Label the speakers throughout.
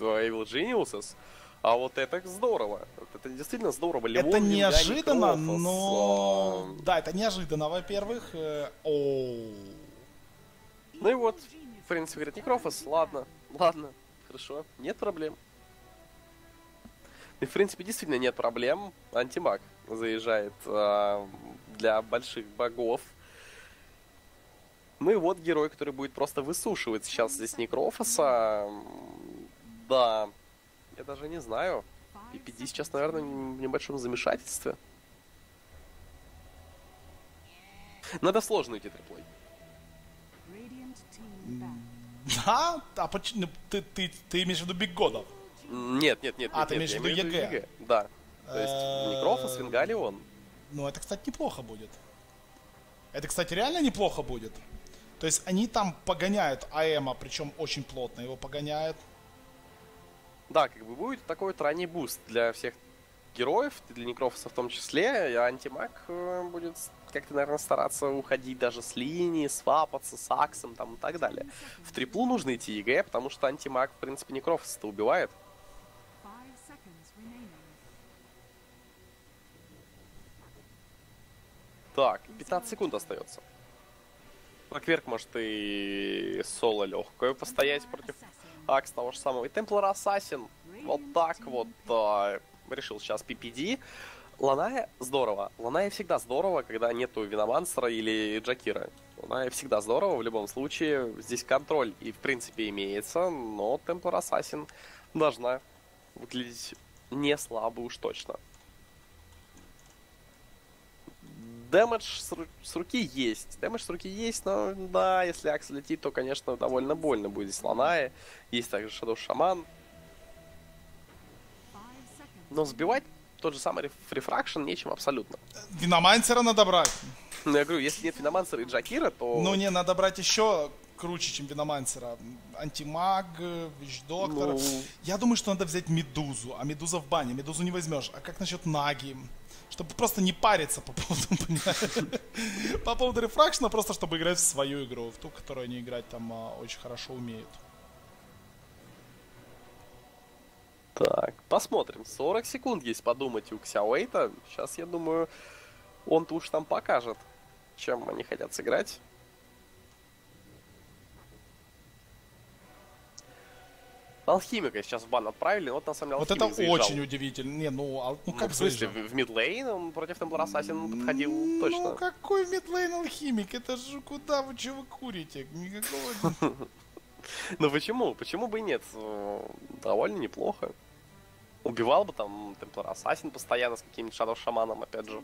Speaker 1: Evil Geniuses. А вот это здорово. Это действительно здорово. Левон,
Speaker 2: это неожиданно,
Speaker 1: Крофос,
Speaker 2: но...
Speaker 1: а,
Speaker 2: Да, это неожиданно, во-первых. Э, Оу.
Speaker 1: Ну и вот, в принципе, говорит, Некрофос, ладно, ладно, хорошо, нет проблем. И, в принципе, действительно нет проблем. Антимаг заезжает а, для больших богов. Ну и вот герой, который будет просто высушивать сейчас здесь Некрофоса. Да, я даже не знаю. PPD сейчас, наверное, в небольшом замешательстве. Сложно идти триплой.
Speaker 2: Да? А почему? Ты, ты, ты имеешь в виду Big God ов?
Speaker 1: Нет, нет, нет.
Speaker 2: А,
Speaker 1: нет,
Speaker 2: ты имеешь в виду EG?
Speaker 1: Да. То есть
Speaker 2: Э,
Speaker 1: Некрофос, Венга, Лион.
Speaker 2: Ну, это, кстати, неплохо будет. Это, кстати, реально неплохо будет. То есть они там погоняют AM а, причем очень плотно его погоняют.
Speaker 1: Да, как бы будет такой вот ранний буст для всех героев, для Некрофоса в том числе, и антимаг э, будет как-то, наверное, стараться уходить даже с линии, свапаться с Аксом там и так далее. В триплу нужно идти EG, потому что антимаг, в принципе, Некрофоса-то убивает. Так, 15 секунд остается. Клокверк может и соло легкое постоять против Акс того же самого. И Темплар Ассасин вот так вот а, решил сейчас PPD. Ланая здорово. Ланая всегда здорово, когда нету Виномансера или Джакира. Ланая всегда здорово, в любом случае. Здесь контроль и в принципе имеется, но Темплар Ассасин должна выглядеть не слабо уж точно. Damage с, ру- с руки есть. Damage с руки есть, но да, если Акс летит, то, конечно, довольно больно будет здесь Ланая. Есть также Shadow Shaman. Но сбивать тот же самый ref- refraction нечем абсолютно.
Speaker 2: Виномансера надо брать.
Speaker 1: Но я говорю, если нет Веномансера и Джакира, то...
Speaker 2: Ну, не, надо брать еще круче, чем Веномансера. Антимаг, Вич-доктор.
Speaker 1: Ну.
Speaker 2: Я думаю, что надо взять Медузу, а Медуза в бане. Медузу не возьмешь. А как насчет Наги? Чтобы просто не париться по поводу, по поводу рефракшена, просто чтобы играть в свою игру, в ту, которую они играть там а, очень хорошо умеют.
Speaker 1: Так, посмотрим. 40 секунд есть подумать у Ксяуэйта. Сейчас, я думаю, он-то уж там покажет, чем они хотят сыграть. Алхимика сейчас в бан отправили, но вот на самом деле
Speaker 2: Вот это
Speaker 1: заезжал.
Speaker 2: очень удивительно. Не, ну, а- ну
Speaker 1: Ну,
Speaker 2: как
Speaker 1: в смысле,
Speaker 2: заезжал?
Speaker 1: в, в мидлейн он против Темплар Ассасин подходил
Speaker 2: Ну,
Speaker 1: точно.
Speaker 2: какой мидлейн алхимик? Это же куда вы чего вы курите? Никакого...
Speaker 1: Ну почему? Почему бы и нет? Э, Довольно неплохо. Убивал бы там Темплар Ассасин постоянно с каким-нибудь Shadow Шаманом, опять же.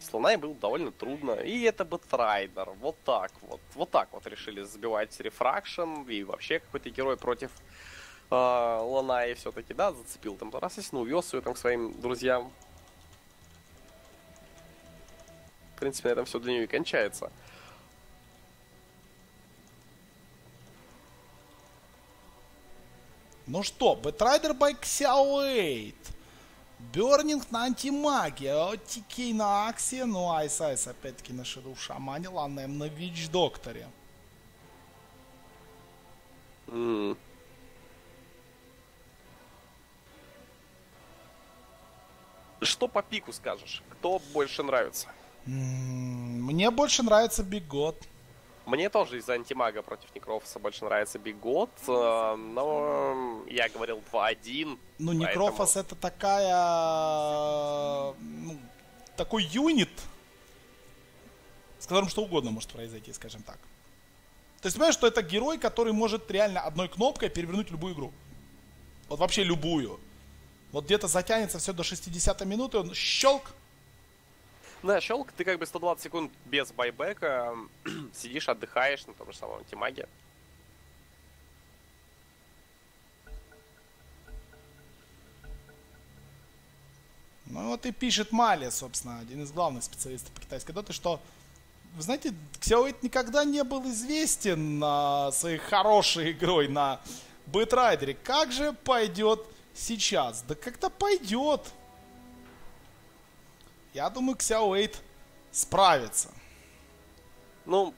Speaker 1: С Луной было довольно трудно. И это Бэтрайдер. Вот так вот. Вот так вот решили забивать refraction. И вообще какой-то герой против э, Ланаи все-таки, да, зацепил Templar Assassin, увез ее там к своим друзьям. В принципе, на этом все для нее и кончается.
Speaker 2: Ну что, Бэтрайдер by Xiao8. Бернинг на антимаге, rOtK на Аксе, ну iceiceice опять-таки на Shadow Шамане, ладно, М на Witch Докторе.
Speaker 1: М. Что по пику скажешь? Кто больше нравится?
Speaker 2: М, Мне больше нравится Big God.
Speaker 1: Мне тоже из-за антимага против Некрофоса больше нравится Big God, но я говорил 2-1.
Speaker 2: Ну, Некрофос это такая... ну, такой юнит, с которым что угодно может произойти, скажем так. То есть, понимаешь, что это герой, который может реально одной кнопкой перевернуть любую игру. Вот вообще любую. Вот где-то затянется все до 60 минуты, он щелк,
Speaker 1: Да, щелк, ты как бы 120 секунд без байбека сидишь, отдыхаешь на том же самом антимаге.
Speaker 2: Ну вот и пишет Мали, собственно, один из главных специалистов по китайской доте, что, вы знаете, Xiao8 никогда не был известен на своей хорошей игрой на Бэтрайдере. Как же пойдет сейчас? Да как-то пойдет. Я думаю, Xiao8 справится.
Speaker 1: Ну,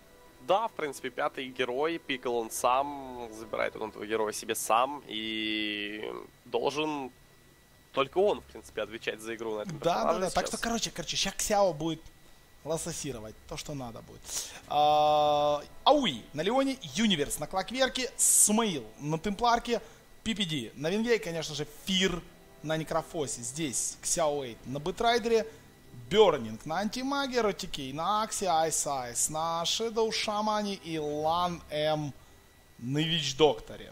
Speaker 1: Да, в принципе, пятый герой, пикал он сам, забирает он этого героя себе сам, и должен только он, в принципе, отвечать за игру на этом
Speaker 2: Да, да, да. Так что, короче, короче, сейчас Ксяо будет лососировать то, что надо будет. А, Ауи на Леоне, Юниверс на Клакверке, Смейл на Темпларке, PPD на Венге, конечно же, Фир на Некрофосе. Здесь Ксяо Эйт на Бэтрайдере, Бернинг на Антимаге, rOtK на Аксе, iceiceice на Shadow Шамане и Лан М на Докторе.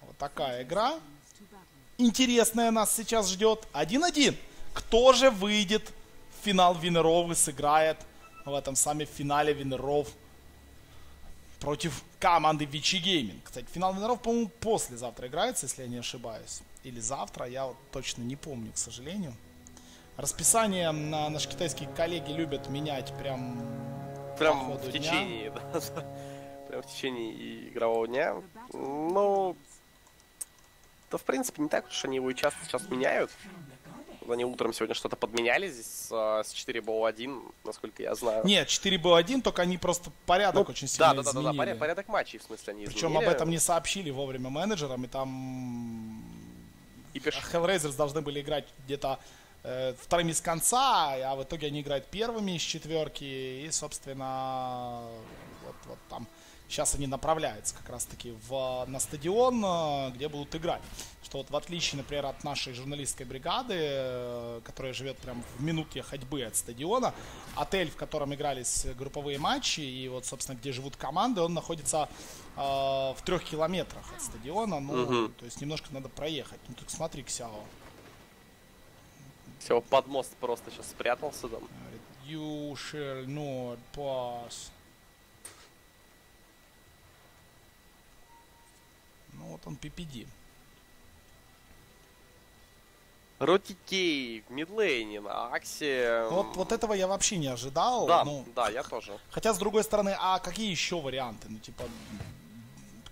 Speaker 2: Вот такая игра. Интересная нас сейчас ждет. 1-1. Кто же выйдет в финал winner ов и сыграет в этом самом финале winner ов против команды Vici Gaming. Кстати, финал winner ов, по-моему, послезавтра играется, если я не ошибаюсь. Или завтра, я вот точно не помню, к сожалению. Расписание на, наши китайские коллеги любят менять прям,
Speaker 1: прям в течение, дня. Да, прям в течение игрового дня. Ну, то в принципе не так уж они его и часто сейчас меняют. Они утром сегодня что-то подменяли здесь с, с 4BO1, насколько я знаю.
Speaker 2: Нет, 4BO1, только они просто порядок ну, очень сильно да, да, изменили. Да, да, да,
Speaker 1: порядок, порядок матчей, в смысле, они
Speaker 2: Причем
Speaker 1: изменили.
Speaker 2: об этом не сообщили вовремя менеджерам, и там... И пиш... Hellraisers должны были играть где-то вторыми с конца, а в итоге они играют первыми из четверки, и, собственно, вот, вот там сейчас они направляются как раз-таки в, на стадион, э, где будут играть. Что вот в отличие, например, от нашей журналистской бригады, э, которая живет прям в минуте ходьбы от стадиона, отель, в котором игрались групповые матчи, и вот, собственно, где живут команды, он находится э, в трех километрах от стадиона, ну, угу. то есть немножко надо проехать. Ну, так смотри, Ксяо.
Speaker 1: Все, под мост просто сейчас спрятался там.
Speaker 2: You shall not pass. Ну вот он PPD.
Speaker 1: Ротикей, Мидлейни на Аксе.
Speaker 2: Вот, вот этого я вообще не ожидал.
Speaker 1: Да, ну, да, я тоже.
Speaker 2: Хотя, с другой стороны, а какие еще варианты? Ну, типа,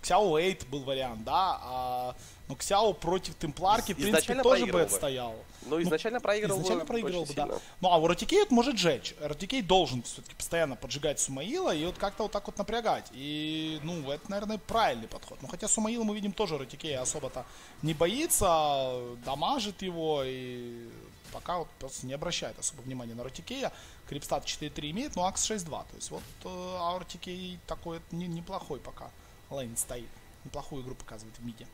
Speaker 2: Xiao 8 был вариант, да, а но Xiao против Темпларки, в принципе, тоже бы отстоял.
Speaker 1: Ну, изначально ну, проигрывал
Speaker 2: Изначально проигрывал бы, да. Ну, а у Ратикей это может жечь. Ратикей должен все-таки постоянно поджигать Сумаила и вот как-то вот так вот напрягать. И, ну, это, наверное, правильный подход. Ну, хотя Сумаила мы видим тоже Ратикей особо-то не боится, дамажит его и пока вот просто не обращает особо внимания на Ротикея. Creep stat 4-3 имеет, но Акс 6-2. То есть вот э, а такой не, неплохой пока lane стоит. Неплохую игру показывает в миде.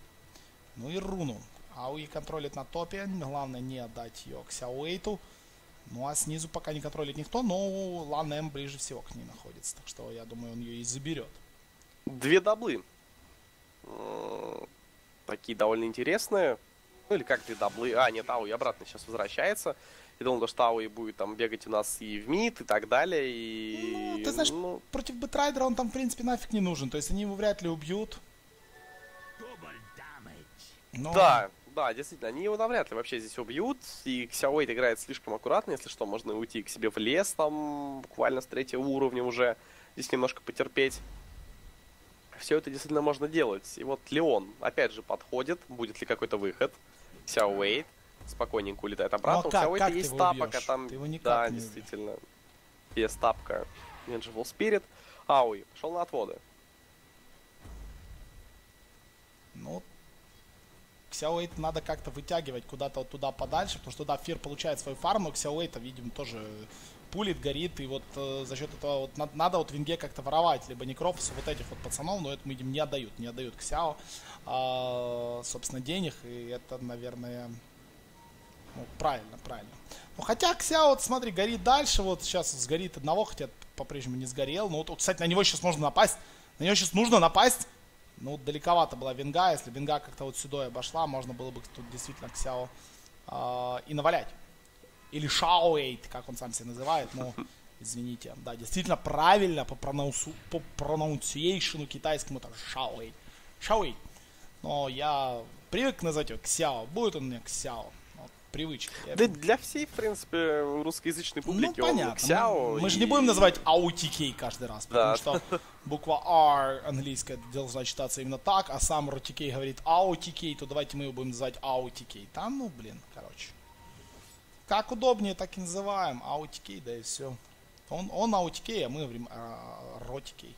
Speaker 2: Ну и руну. Ауи контролит на топе. Главное не отдать ее Ксяуэйту. Ну а снизу пока не контролит никто, но Ланем ближе всего к ней находится. Так что я думаю, он ее и заберет.
Speaker 1: Две даблы. Такие довольно интересные. Ну или как две даблы. А, нет, Ауи обратно сейчас возвращается. Я думал, что Ауи будет там бегать у нас и в мид, и так далее. И...
Speaker 2: Ну, ты знаешь, ну... против Бэтрайдера он там, в принципе, нафиг не нужен. То есть они его вряд ли убьют.
Speaker 1: Но... Да, да, действительно, они его навряд ли вообще здесь убьют. И Xiaowei играет слишком аккуратно, если что, можно уйти к себе в лес, там буквально с третьего уровня уже. Здесь немножко потерпеть. Все это действительно можно делать. И вот Лион, опять же, подходит. Будет ли какой-то выход? Xiaowei спокойненько улетает обратно.
Speaker 2: Ну, а как,
Speaker 1: У
Speaker 2: как
Speaker 1: есть
Speaker 2: тапок,
Speaker 1: а там...
Speaker 2: Ты его
Speaker 1: да, действительно. Без тапка. Vengeful Spirit. Ауи, пошел на отводы.
Speaker 2: Ну, Xiaowei надо как-то вытягивать куда-то вот туда подальше, потому что да, Фир получает свою фарму, Xiaowei, видимо, тоже пулит, горит, и вот э, за счет этого вот надо, надо вот Винге как-то воровать, либо Некрофуса, вот этих вот пацанов, но это мы видим не отдают, не отдают Ксяо, а, собственно, денег, и это, наверное, ну, правильно, правильно. Ну, хотя Ксяо, вот смотри, горит дальше, вот сейчас сгорит одного, хотя по-прежнему не сгорел, ну, вот, кстати, на него сейчас можно напасть, на него сейчас нужно напасть, ну, далековато была Венга. Если Венга как-то вот сюда обошла, можно было бы тут действительно Ксяо э, и навалять. Или Шауэйт, как он сам себя называет, но извините. Да, действительно правильно по, пронаусу, по пронунциейшену китайскому это Шауэйт. Шауэйт. Но я привык называть его Ксяо. Будет он меня Ксяо привычка.
Speaker 1: Да для всей, в принципе, русскоязычной ну, публики ну, понятно. он Xiao.
Speaker 2: Мы, мы же не будем называть AUTK каждый раз, потому да. что буква R английская должна читаться именно так, а сам RTK говорит AUTK, то давайте мы его будем называть AUTK. Там, ну, блин, короче. Как удобнее, так и называем. AUTK, да и все. Он, он аутикей, а мы время, а, ротикей.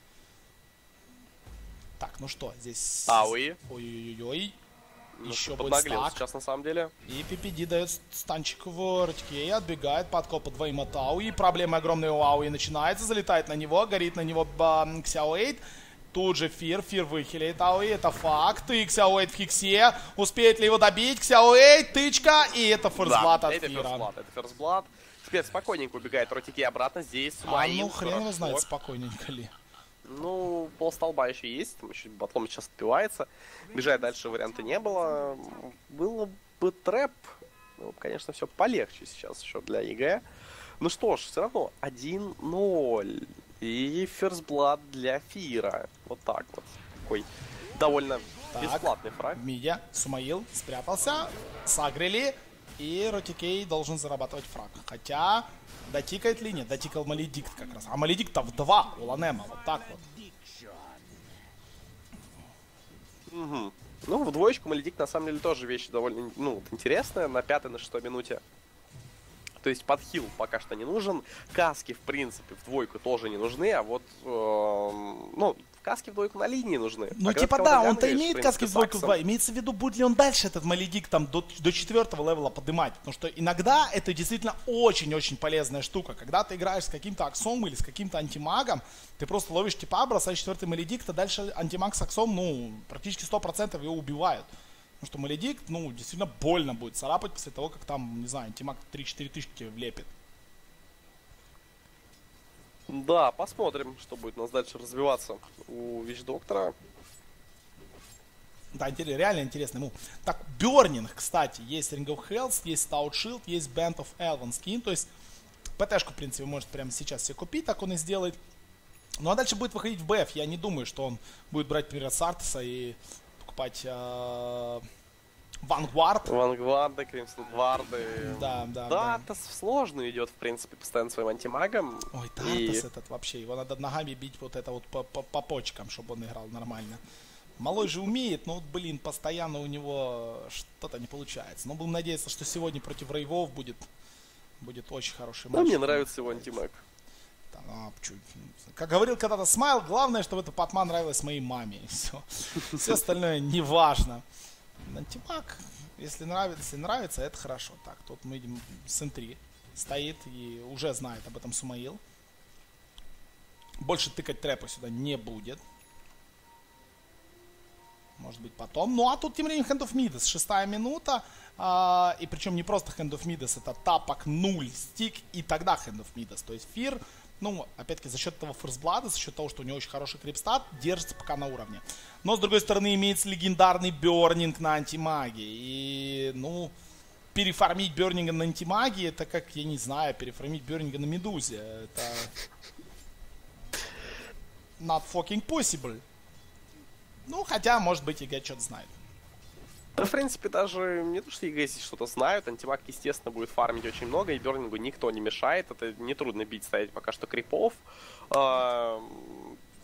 Speaker 2: Так, ну что, здесь...
Speaker 1: Ауи.
Speaker 2: Ой-ой-ой.
Speaker 1: Ну,
Speaker 2: Еще будет
Speaker 1: поднаглел
Speaker 2: стак.
Speaker 1: сейчас на самом деле.
Speaker 2: И PPD дает станчик в ротикей, отбегает, подкоп по двоим от Ауи. Проблемы огромные у Ауи начинается, залетает на него, горит на него Ксяоэйд. Тут же Фир, Фир выхиляет Ауи, это факт. И Ксяоэйд в хиксе. Успеет ли его добить? Ксяоэйд, тычка, и это форсблат
Speaker 1: да,
Speaker 2: от
Speaker 1: это
Speaker 2: Фира.
Speaker 1: ферзблат, это ферзблат. Теперь спокойненько убегает Ротики обратно. Здесь
Speaker 2: А
Speaker 1: Смаил.
Speaker 2: ну хрен его знает, спокойненько ли.
Speaker 1: Ну, полстолба еще есть, там еще баттлом сейчас отпивается. Бежать дальше варианта не было. Было бы trap. Ну, конечно, все полегче сейчас еще для EG. Ну что ж, все равно 1-0. И first blood для Фира. Вот так вот. Такой довольно
Speaker 2: Так.
Speaker 1: бесплатный фраг.
Speaker 2: В миде Сумаил спрятался, сагрили, и Ротикей должен зарабатывать фраг. Хотя, дотикает ли нет? Дотикал Маледикт как раз. А Маледикт-то в два у Ланема, вот так вот.
Speaker 1: Мгм. Ну, в двоечку Маледик на самом деле тоже вещь довольно ну, интересная на пятой, на шестой минуте. То есть подхил пока что не нужен. Каски, в принципе, в двойку тоже не нужны, а вот, эм, ну, каски в двойку на линии нужны.
Speaker 2: Ну,
Speaker 1: А
Speaker 2: типа да, он-то имеет каски в двойку в два. Имеется в виду, будет ли он дальше этот Маледик там до, до четвертого левела поднимать. Потому что иногда это действительно очень-очень полезная штука. Когда ты играешь с каким-то аксом или с каким-то антимагом, ты просто ловишь типа, бросаешь четвертый Маледикт, а дальше антимаг с аксом, ну, практически 100% его убивают. Потому что Маледикт, ну, действительно больно будет царапать после того, как там, не знаю, антимаг 3-4 тысячи влепит.
Speaker 1: Да, посмотрим, что будет у нас дальше развиваться у Вич-доктора.
Speaker 2: Да, интерес- реально интересный мув. Так, Бернинг, кстати, есть Ring of Hells, есть Stout Shield, есть Band of Elven Skin, то есть ПТшку, в принципе, может прямо сейчас себе купить, так он и сделает. Ну а дальше будет выходить в БФ. Я не думаю, что он будет брать, например, Сартеса и покупать э, Vanguard.
Speaker 1: Вангварды, Кримсон Гварды.
Speaker 2: Да, да,
Speaker 1: Да,
Speaker 2: да.
Speaker 1: Тас сложно идет, в принципе, постоянно своим антимагом.
Speaker 2: Ой,
Speaker 1: И-
Speaker 2: Тартас этот вообще, его надо ногами бить вот это вот по, по, по почкам, чтобы он играл нормально. Малой же умеет, но вот, блин, постоянно у него что-то не получается. Но будем надеяться, что сегодня против Рейвов будет, будет очень хороший матч.
Speaker 1: Ну, мне нравится его антимаг.
Speaker 2: Там, а, чё, Как говорил когда-то Смайл, главное, чтобы эта Патма нравилась моей маме. И все. Все остальное не важно. Антимаг, если нравится, если нравится, это хорошо. Так, тут мы видим Сентри стоит и уже знает об этом Сумаил. Больше тыкать трэпа сюда не будет. Может быть потом. Ну а тут тем временем Hand of Midas. Шестая минута. а, и причем не просто Hand of Midas, это тапок 0, стик и тогда Hand of Midas. То есть Фир, ну, опять-таки, за счет этого форсблада, за счет того, что у него очень хороший крипстат, держится пока на уровне. Но, с другой стороны, имеется легендарный Бернинг на антимаге. И, ну, переформить Бернинга на антимаге, это как, я не знаю, переформить Бернинга на Медузе. Это not fucking possible. Ну, хотя, может быть, EG что-то знает.
Speaker 1: Да, в принципе, даже не то, что EG здесь что-то знают, антимаг, естественно, будет фармить очень много, и Бернингу никто не мешает, это нетрудно бить, ставить пока что крипов.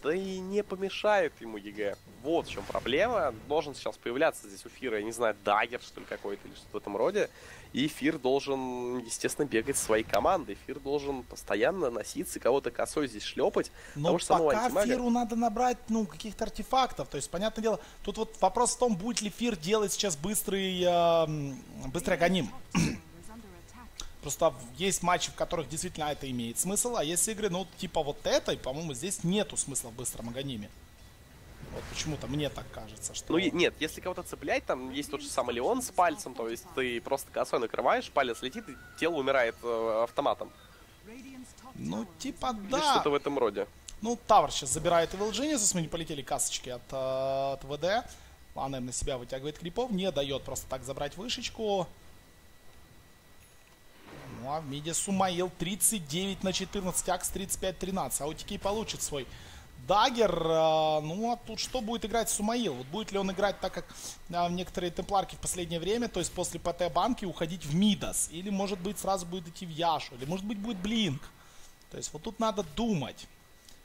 Speaker 1: Да и не помешает ему EG. Вот в чем проблема. Должен сейчас появляться здесь у Фира, я не знаю, дагер, что ли, какой-то, или что-то в этом роде. И Фир должен, естественно, бегать своей командой. Фир должен постоянно носиться, кого-то косой здесь шлепать.
Speaker 2: Но
Speaker 1: же самого
Speaker 2: пока
Speaker 1: антимага.
Speaker 2: Фиру надо набрать, ну, каких-то артефактов. То есть, понятное дело, тут вот вопрос в том, будет ли Фир делать сейчас быстрый, эм, быстрый агоним. Просто есть матчи, в которых действительно это имеет смысл, а есть игры, ну, типа вот этой, по-моему, здесь нету смысла в быстром агониме. Вот почему-то мне так кажется, что...
Speaker 1: Ну, нет, если кого-то цеплять, там есть тот же самый Леон с пальцем, то есть ты просто косой накрываешь, палец летит, и тело умирает э, автоматом.
Speaker 2: Ну, типа
Speaker 1: Или
Speaker 2: да.
Speaker 1: что-то в этом роде.
Speaker 2: Ну, Tower сейчас забирает Evil Genius, мы не полетели касочки от, э, от ВД. Ланем на себя вытягивает крипов, не дает просто так забрать вышечку. Ну, а в миде Сумаил 39 на 14, Акс 35-13. Ротикей получит свой дагер. э, Ну, а тут что будет играть Сумаил? Вот будет ли он играть так, как э, некоторые темпларки в последнее время, то есть после ПТ-банки уходить в Мидас? Или, может быть, сразу будет идти в Яшу? Или, может быть, будет Blink? То есть вот тут надо думать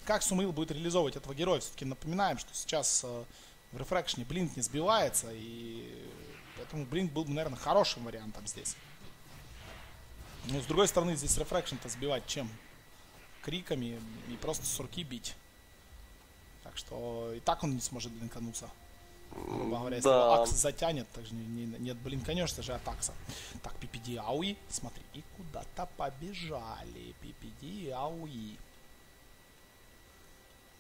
Speaker 2: как Сумаил будет реализовывать этого героя. Все-таки напоминаем, что сейчас э, в рефракшне Блинк не сбивается, и поэтому Блинк был бы, наверное, хорошим вариантом здесь. Но с другой стороны, здесь рефракшн-то сбивать чем? криками и просто с руки бить. Так что и так он не сможет блинкануться. Грубо говоря, если
Speaker 1: Да.
Speaker 2: Акс затянет, так же не, не- нет блинканешься же от Акса. Так, PPD Ауи, смотри, и куда-то побежали. PPD Ауи.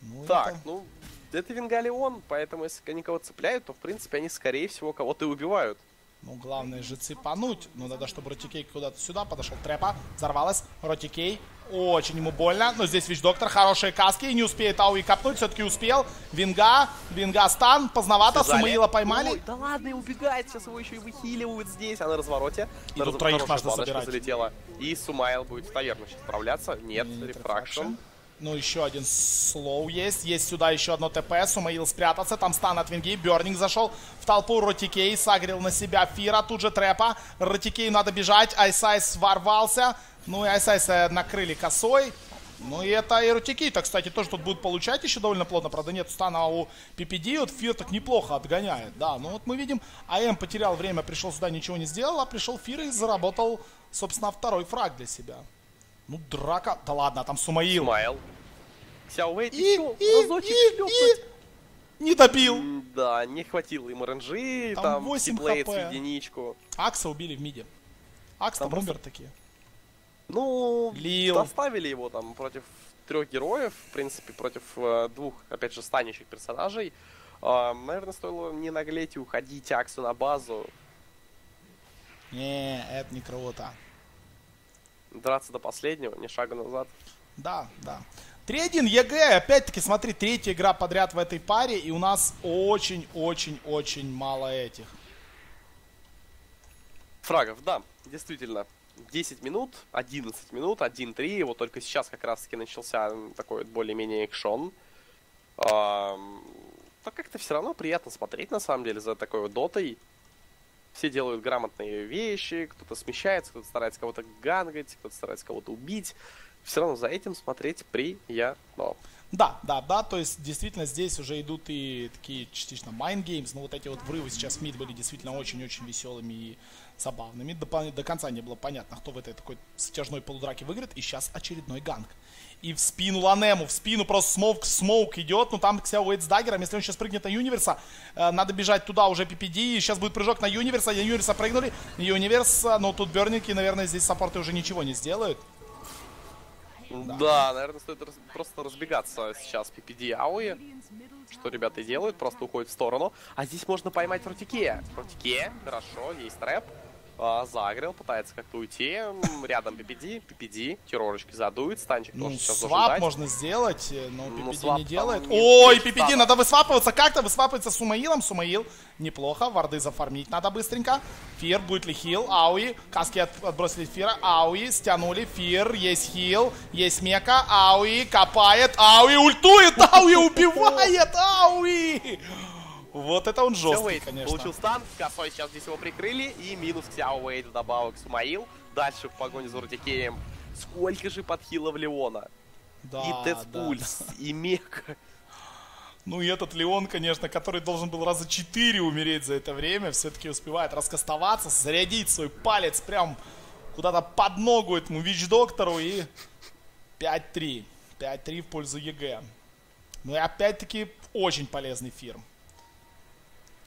Speaker 2: Ну,
Speaker 1: Так,
Speaker 2: это-
Speaker 1: ну, это Вингалион, поэтому если они кого цепляют, то, в принципе, они, скорее всего, кого-то и убивают.
Speaker 2: Ну, главное же цепануть. Ну, надо, чтобы Ротикей куда-то сюда подошел. Трепа, взорвалась. Ротикей. Очень ему больно. Но здесь Вич-доктор. Хорошие каски. Не успеет Ауи копнуть. Все-таки успел. Винга. Винга стан. Поздновато.
Speaker 1: Связали.
Speaker 2: Сумаила поймали.
Speaker 1: Ой, да ладно, и убегает, сейчас его еще и выхиливают здесь, а на развороте.
Speaker 2: И
Speaker 1: на
Speaker 2: тут
Speaker 1: раз-
Speaker 2: троих
Speaker 1: баночка
Speaker 2: забирать.
Speaker 1: залетела. И Сумайл будет в таверну сейчас справляться. Нет,
Speaker 2: Нет, refraction. Ну, еще один slow есть. Есть сюда еще одно ТП. Сумаил спрятался. Там стан от Винги. Бернинг зашел в толпу. Ротикей сагрил на себя Фира. Тут же трэпа. Ротикей надо бежать. Айсайс ворвался. Ну и Айсайса накрыли косой. Ну и это и Ротикей-то, кстати, тоже тут будут получать еще довольно плотно. Правда, нет стана у PPD. Вот Фир так неплохо отгоняет. Да, ну вот мы видим, АМ потерял время, пришел сюда, ничего не сделал. А пришел Фир и заработал, собственно, второй фраг для себя. Ну, драка. Да ладно, там Сумаил.
Speaker 1: Сумайл. Сяо Вэй,
Speaker 2: И, и, и, и не добил.
Speaker 1: Да, не хватило им РНЖ,
Speaker 2: Там
Speaker 1: там,
Speaker 2: 8
Speaker 1: хитлейт
Speaker 2: хп.
Speaker 1: единичку.
Speaker 2: Акса убили в миде. Акс там,
Speaker 1: Там просто-
Speaker 2: умер такие.
Speaker 1: Ну,
Speaker 2: Лил.
Speaker 1: доставили его там против трех героев, в принципе, против э, двух, опять же, станущих персонажей. А, наверное, стоило не наглеть и уходить Аксу на базу,
Speaker 2: Не, это не круто.
Speaker 1: Драться до последнего, ни шага назад.
Speaker 2: Да, да. 3-1 EG. Опять-таки, смотри, третья игра подряд в этой паре. И у нас очень-очень-очень мало этих.
Speaker 1: Фрагов, да, действительно. 10 минут, 11 минут, 1-3. Вот только сейчас как раз-таки начался такой вот более-менее экшон. Так как-то все равно приятно смотреть, на самом деле, за такой вот дотой. Все делают грамотные вещи, кто-то смещается, кто-то старается кого-то гангать, кто-то старается кого-то убить. Все равно за этим смотреть приятно.
Speaker 2: Да, да, да, то есть действительно здесь уже идут и такие частично mind games, но вот эти вот врывы сейчас в мид были действительно очень-очень веселыми и забавными. До, до конца не было понятно, кто в этой такой затяжной полудраке выиграет, и сейчас очередной ганг. И в спину Ланему, в спину просто smoke, smoke идет, ну там Ксяо Уэйт с даггером, если он сейчас прыгнет на Юниверса, э, надо бежать туда уже PPD, сейчас будет прыжок на Юниверса, на Юниверса прыгнули, Юниверс, э, но тут Берники, наверное, здесь саппорты уже ничего не сделают.
Speaker 1: Да, наверное, стоит раз- просто разбегаться сейчас PPD Ауи. Что ребята делают, просто уходят в сторону. А здесь можно поймать Ротике. Ротике, хорошо, есть trap. А, загрел, пытается как-то уйти. Рядом PPD, PPD, терророчки задует, станчик
Speaker 2: Ну,
Speaker 1: тоже сейчас
Speaker 2: свап можно сделать, э, но
Speaker 1: Ну,
Speaker 2: PPD
Speaker 1: свап
Speaker 2: не делает.
Speaker 1: не
Speaker 2: Ой, PPD, надо высвапываться как-то, высвапываться с Сумаилом. Сумаил неплохо, варды зафармить надо быстренько. Фир, будет ли хил? Ауи, каски от- отбросили Фира. Ауи, стянули, Фир, есть хил, есть мека. Ауи, копает, Ауи ультует, Ауи убивает, Ауи! Вот это он жесткий, конечно.
Speaker 1: получил стан, косой сейчас здесь его прикрыли, и минус Ксяо Уэйд вдобавок Сумаил. Дальше в погоне за Ротикеем. Сколько же подхилов Леона?
Speaker 2: Да,
Speaker 1: и
Speaker 2: да,
Speaker 1: Тецпульс, и Мека.
Speaker 2: Ну и этот Леон, конечно, который должен был раза четыре умереть за это время, все-таки успевает раскастоваться, зарядить свой палец прям куда-то под ногу этому ВИЧ-доктору и 5-3. 5-3 в пользу EG. Ну и опять-таки очень полезный Фир.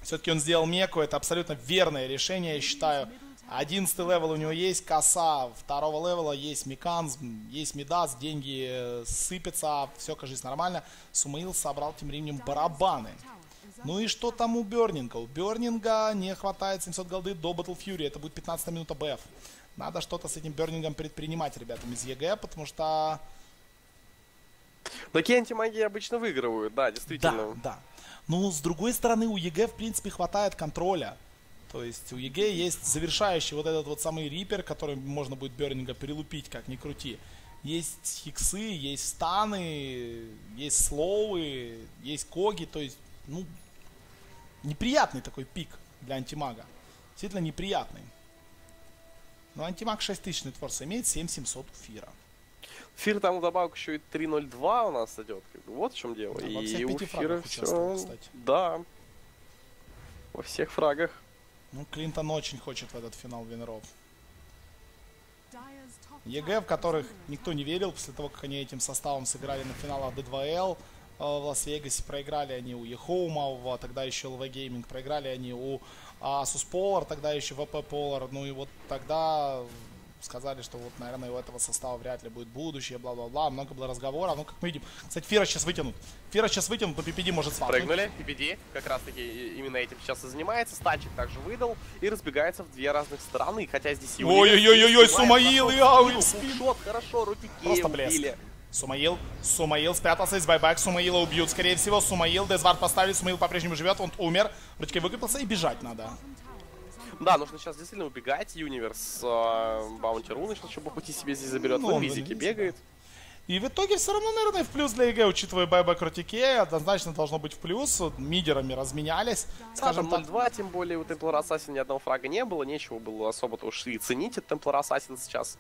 Speaker 2: Все-таки он сделал Меку, это абсолютно верное решение, я считаю. 11 level у него есть, коса, второго левела есть механизм, есть Мидас, деньги э, сыпятся, все, кажется, нормально. Сумаил собрал тем временем барабаны. Ну и что там у Бернинга? У Бернинга не хватает 700 голды до Battle Fury, это будет 15 минута БФ. Надо что-то с этим Бернингом предпринимать, ребятам из EG, потому что
Speaker 1: Такие антимаги обычно выигрывают, да, действительно.
Speaker 2: Да, да. Ну, с другой стороны, у EG, в принципе, хватает контроля. То есть у EG есть завершающий вот этот вот самый reaper, который можно будет Бернинга перелупить, как ни крути. Есть хиксы, есть станы, есть слоуы, есть коги, то есть, ну, неприятный такой пик для антимага. Действительно неприятный. Но антимаг 6000 нетворса имеет 7700 у Фира.
Speaker 1: Фир там вдобавок еще и 3.02 у нас идет. Вот в чем дело.
Speaker 2: Да,
Speaker 1: и у Фира все... Да. Во всех фрагах.
Speaker 2: Ну, Клинтон очень хочет в этот финал виннеров. EG, в которых никто не верил после того, как они этим составом сыграли на финалах D2L э, в Лас-Вегасе. Проиграли они у Ехоума, тогда еще LV Gaming. Проиграли они у Asus Polar, тогда еще VP Polar. Ну и вот тогда сказали, что вот, наверное, у этого состава вряд ли будет будущее, бла-бла-бла. Много было разговоров. Ну, как мы видим. Кстати, Фира сейчас вытянут. Фира сейчас вытянут, но PPD может свапнуть.
Speaker 1: Прыгнули. PPD как раз-таки именно этим сейчас и занимается. Стачик также выдал и разбегается в две разных стороны. Хотя здесь и
Speaker 2: Ой-ой-ой-ой, Сумаил и Ауэль
Speaker 1: Шот, хорошо, руки
Speaker 2: Просто блеск. Сумаил, Сумаил спрятался из байбак, Сумаила убьют, скорее всего, Сумаил, Дезвард поставили, Сумаил по-прежнему живет, он умер, Рутики выкупился и бежать надо.
Speaker 1: Да, нужно сейчас действительно убегать. Юниверс э, Bounty Rune еще по пути себе здесь заберет. Ну, в инвизике бегает.
Speaker 2: И в итоге все равно, наверное, в плюс для ЕГЭ, учитывая buyback Ротике, однозначно должно быть в плюс. Мидерами разменялись.
Speaker 1: Скажем да, 0-2, тем более у Templar Assassin ни одного фрага не было, нечего было особо-то уж и ценить от Templar Assassin сейчас.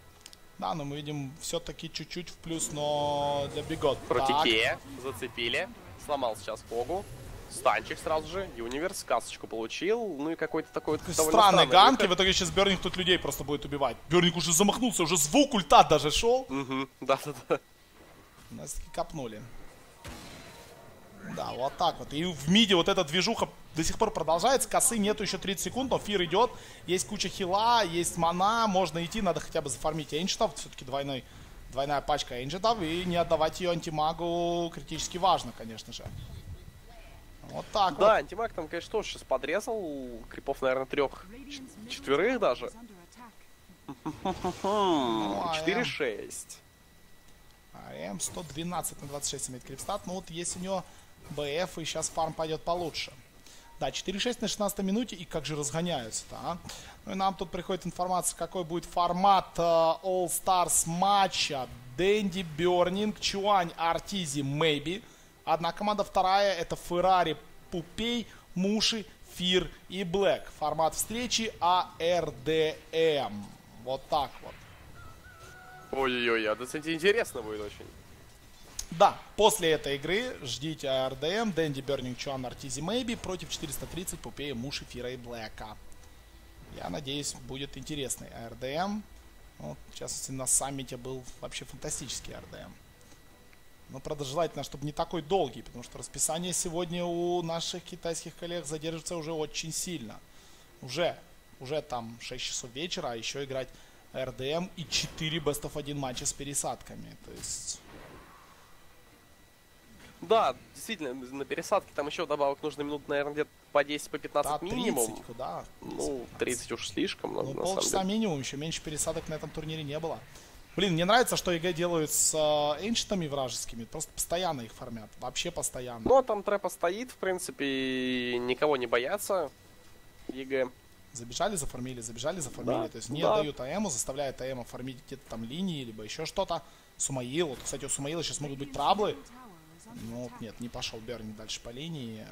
Speaker 2: Да, но мы видим все-таки чуть-чуть в плюс, но для Big God.
Speaker 1: Ротике зацепили, сломал сейчас Фогу. Станчик сразу же, Юниверс, касочку получил, ну и какой-то такой вот
Speaker 2: Странный ганки, в итоге сейчас Берник тут людей просто будет убивать. Берник уже замахнулся, уже звук ульта даже шел.
Speaker 1: Угу, да-да-да.
Speaker 2: Нас таки копнули. Да, вот так вот. И в миде вот эта движуха до сих пор продолжается. Косы нету еще 30 секунд, но Фир идет. Есть куча хила, есть мана. Можно идти, надо хотя бы зафармить энчетов. Все-таки двойной, двойная пачка энчетов. И не отдавать ее антимагу критически важно, конечно же. Вот так
Speaker 1: да, вот. антимаг там, конечно, тоже сейчас подрезал. Крипов, наверное, трех, четверых даже. 4-6.
Speaker 2: АМ 112 на 26 имеет крипстат. Ну вот есть у него БФ, и сейчас фарм пойдет получше. Да, 4-6 на 16 минуте, и как же разгоняются-то, а? Ну и нам тут приходит информация, какой будет формат э, All Stars матча. Дэнди, Бернинг, Чуань, Артизи, Мэйби. Одна команда, вторая это Феррари, Пупей, Муши, Фир и Блэк. Формат встречи ARDM. Вот так вот.
Speaker 1: Ой-ой-ой, а это, интересно будет очень.
Speaker 2: Да, после этой игры ждите ARDM, Дэнди Бернинг Чуан, Артизи Мэйби против 430 Пупея, Муши, Фира и Блэка. Я надеюсь, будет интересный АРДМ. Вот, в частности, на саммите был вообще фантастический АРДМ. Но, правда, желательно, чтобы не такой долгий, потому что расписание сегодня у наших китайских коллег задержится уже очень сильно. Уже, уже там 6 часов вечера, а еще играть РДМ и 4 Best of 1 матча с пересадками. То есть...
Speaker 1: Да, действительно, на пересадке там еще добавок нужно минут, наверное, где-то по 10, по 15 да, минимум.
Speaker 2: 30, куда?
Speaker 1: Ну, 30 уж слишком много,
Speaker 2: ну, на полчаса самом деле. минимум, еще меньше пересадок на этом турнире не было. Блин, мне нравится, что ЕГЭ делают с э, ancient ами вражескими. Просто постоянно их фармят. Вообще постоянно.
Speaker 1: Ну, а там trap а стоит, в принципе, и никого не боятся ЕГЭ.
Speaker 2: Забежали, зафармили, забежали, зафармили. Да, То есть не да. дают АМу, заставляют АМа фармить где-то там линии, либо еще что-то. Сумаил. Вот, кстати, у Сумаила сейчас могут быть траблы. Ну, вот нет, не пошел Берни дальше по линии.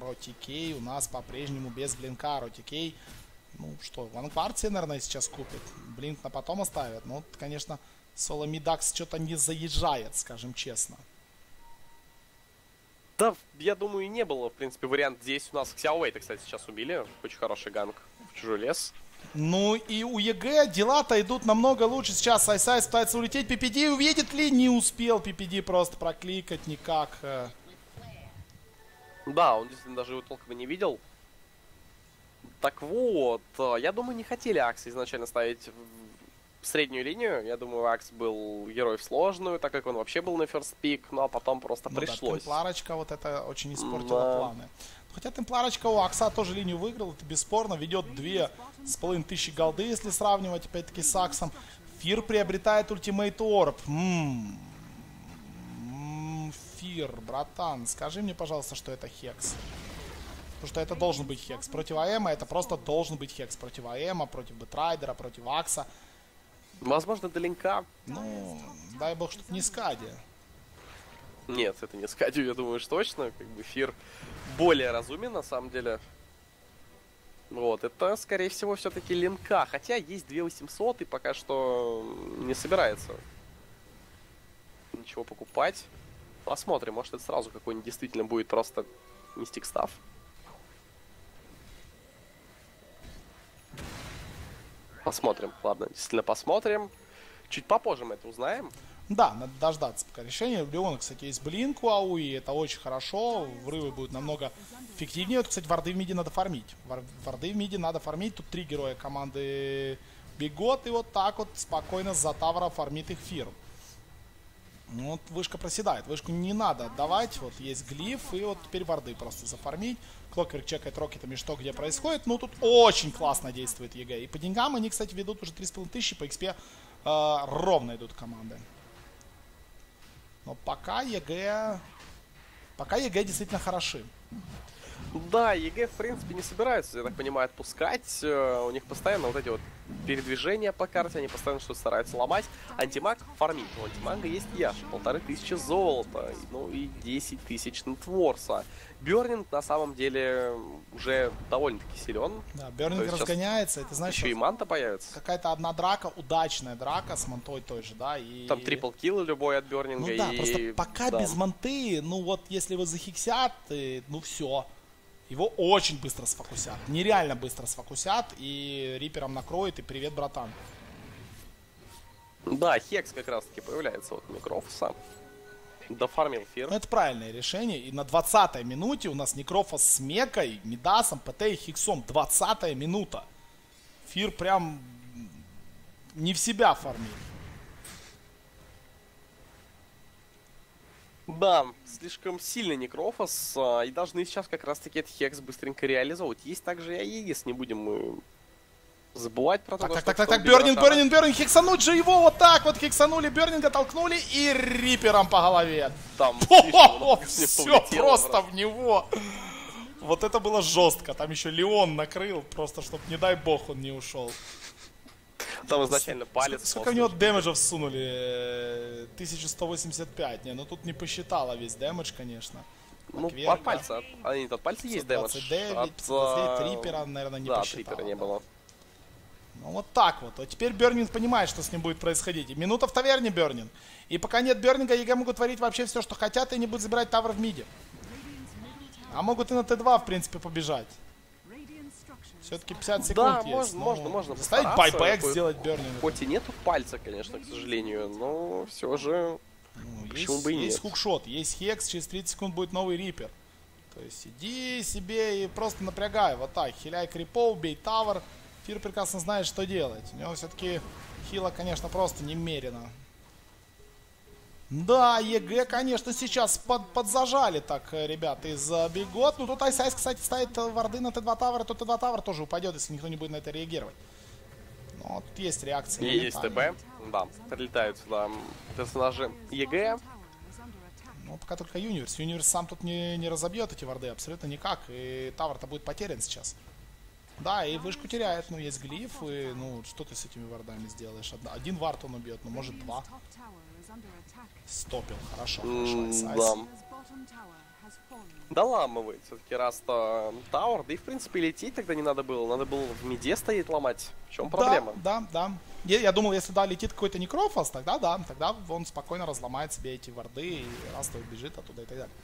Speaker 2: Ротикей у нас по-прежнему без blink а. Ротикей ну что, Vanguard наверное, сейчас купит. Blink на потом оставят. Ну, конечно, Solo Midas что-то не заезжает, скажем честно.
Speaker 1: Да, я думаю, и не было, в принципе, вариант здесь. У нас Xiaowei, кстати, сейчас убили. Очень хороший gank в чужой лес.
Speaker 2: Ну и у ЕГЭ дела-то идут намного лучше. Сейчас Сайсайс пытается улететь. PPD увидит ли? Не успел PPD просто прокликать никак. Э.
Speaker 1: Да, он действительно даже его толком не видел. Так вот, э, я думаю, не хотели Акс изначально ставить в среднюю линию. Я думаю, Акс был герой в сложную, так как он вообще был на first pick, ну а потом просто ну, пришлось. Да,
Speaker 2: темпларочка вот это очень испортила да. планы. Хотя темпларочка у Акса тоже линию выиграл, это бесспорно. Ведет две с половиной тысячи голды, если сравнивать опять-таки с Аксом. Фир приобретает ультимейт орб. Ммм. Фир, братан, скажи мне, пожалуйста, что это Хекс. Потому что это должен быть Хекс. Против АЭМа это просто должен быть Хекс. Против АЭМа, против Бетрайдера, против Акса.
Speaker 1: Возможно, до линка.
Speaker 2: Ну, дай бог, чтобы не Скади.
Speaker 1: Нет, это не Скади, я думаю, что точно. Как бы Фир более разумен, на самом деле. Вот, это, скорее всего, все-таки линка. Хотя есть 2800 и пока что не собирается ничего покупать. Посмотрим, может это сразу какой-нибудь действительно будет просто мистик став. Посмотрим, ладно, действительно посмотрим. Чуть попозже мы это узнаем.
Speaker 2: Да, надо дождаться пока решения. У Леона, кстати, есть блинк у Ауи, это очень хорошо. Врывы будут намного эффективнее. Вот, кстати, варды в миде надо фармить. Варды в миде надо фармить. Тут три героя команды Бегот. И вот так вот спокойно за Тавра фармит их фирм. Ну, вот вышка проседает. Вышку не надо отдавать. Вот есть глиф. И вот теперь варды просто зафармить. Клокверк чекает рокетами, что где происходит. Ну, тут очень классно действует ЕГЭ. И по деньгам они, кстати, ведут уже 3,5 тысячи. По XP э, ровно идут команды. Но пока ЕГЭ... Пока ЕГЭ действительно хороши.
Speaker 1: Да, ЕГЭ, в принципе, не собираются, я так понимаю, отпускать. Э, у них постоянно вот эти вот передвижения по карте, они постоянно что-то стараются ломать. Антимаг фармит. У антимага есть Яш, полторы тысячи золота, ну и 10 тысяч нетворса. Бернинг на самом деле уже довольно-таки силен.
Speaker 2: Да, Бернинг разгоняется, это значит...
Speaker 1: Еще и манта появится.
Speaker 2: Какая-то одна драка, удачная драка с мантой той же, да, и...
Speaker 1: Там трипл килл любой от Бернинга.
Speaker 2: Ну да,
Speaker 1: и...
Speaker 2: просто пока да. без манты, ну вот если вы захиксят, ну все. Его очень быстро сфокусят. Нереально быстро сфокусят. И Рипером накроет. И привет, братан.
Speaker 1: Да, Хекс как раз таки появляется вот Микрофоса. Дофармил Фир.
Speaker 2: Ну, это правильное решение. И на 20-й минуте у нас Некрофос с Мекой, Мидасом, ПТ и Хиксом. 20 минута. Фир прям не в себя фармит.
Speaker 1: Да, слишком сильный Некрофос, а, и должны сейчас как раз-таки этот Хекс быстренько реализовывать. Есть также и Аегис, не будем мы забывать про
Speaker 2: то, так. Так, так, так, так, Бернинг, Бернинг, Бернинг, хексануть же его вот так вот, хексанули, Бернинга толкнули и Рипером по голове.
Speaker 1: Там
Speaker 2: все просто в него. Вот это было жестко, там еще Леон накрыл, просто чтобы, не дай бог, он не ушел.
Speaker 1: Там изначально палец.
Speaker 2: Сколько в него дэмэджа всунули? 1185. Не, ну тут не посчитала весь дэмэдж, конечно.
Speaker 1: Ну, Кверга. от пальца. А, нет, от пальца есть дэмэдж.
Speaker 2: 29, от, 59, трипера, наверное, не
Speaker 1: да,
Speaker 2: посчитала.
Speaker 1: трипера не было.
Speaker 2: Ну вот так вот. А теперь Бернинг понимает, что с ним будет происходить. И минута в таверне Бернинг. И пока нет Бернинга, ЕГЭ могут творить вообще все, что хотят, и не будут забирать тавр в миде. А могут и на Т2, в принципе, побежать. Все-таки 50 секунд
Speaker 1: да,
Speaker 2: есть.
Speaker 1: можно,
Speaker 2: ну,
Speaker 1: можно, можно
Speaker 2: Заставить buyback сделать Бернинг.
Speaker 1: Хоть и нету пальца, конечно, к сожалению, но все же...
Speaker 2: Ну, Почему есть, бы и нет? Есть hookshot, есть hex, через 30 секунд будет новый reaper. То есть иди себе и просто напрягай. Вот так, хиляй крипов, бей tower. Фир прекрасно знает, что делать. У него все-таки хила, конечно, просто немерено. Да, ЕГЭ, конечно, сейчас под, подзажали так, э, ребята, из Big God. Ну, тут Айсайс, кстати, ставит варды на Т2 tower а, то Т2 tower тоже упадет, если никто не будет на это реагировать. Но тут есть реакция.
Speaker 1: И есть TP, да, прилетают сюда персонажи ЕГЭ.
Speaker 2: Ну, пока только Юниверс. Юниверс сам тут не, не разобьет эти варды абсолютно никак. И Tower -то будет потерян сейчас. Да, и вышку теряет, ну, есть глиф, и, ну, что ты с этими вардами сделаешь? Один вард он убьет, ну, может, два. Стопил, хорошо, хорошо.
Speaker 1: да. Доламывает все-таки Раста tower. Да и в принципе лететь тогда не надо было. Надо было в миде стоять ломать. В чем проблема?
Speaker 2: Да, да, да. Я, я думал, если да, летит какой-то некрофос, тогда да, тогда он спокойно разломает себе эти варды и Раста убежит оттуда и так далее.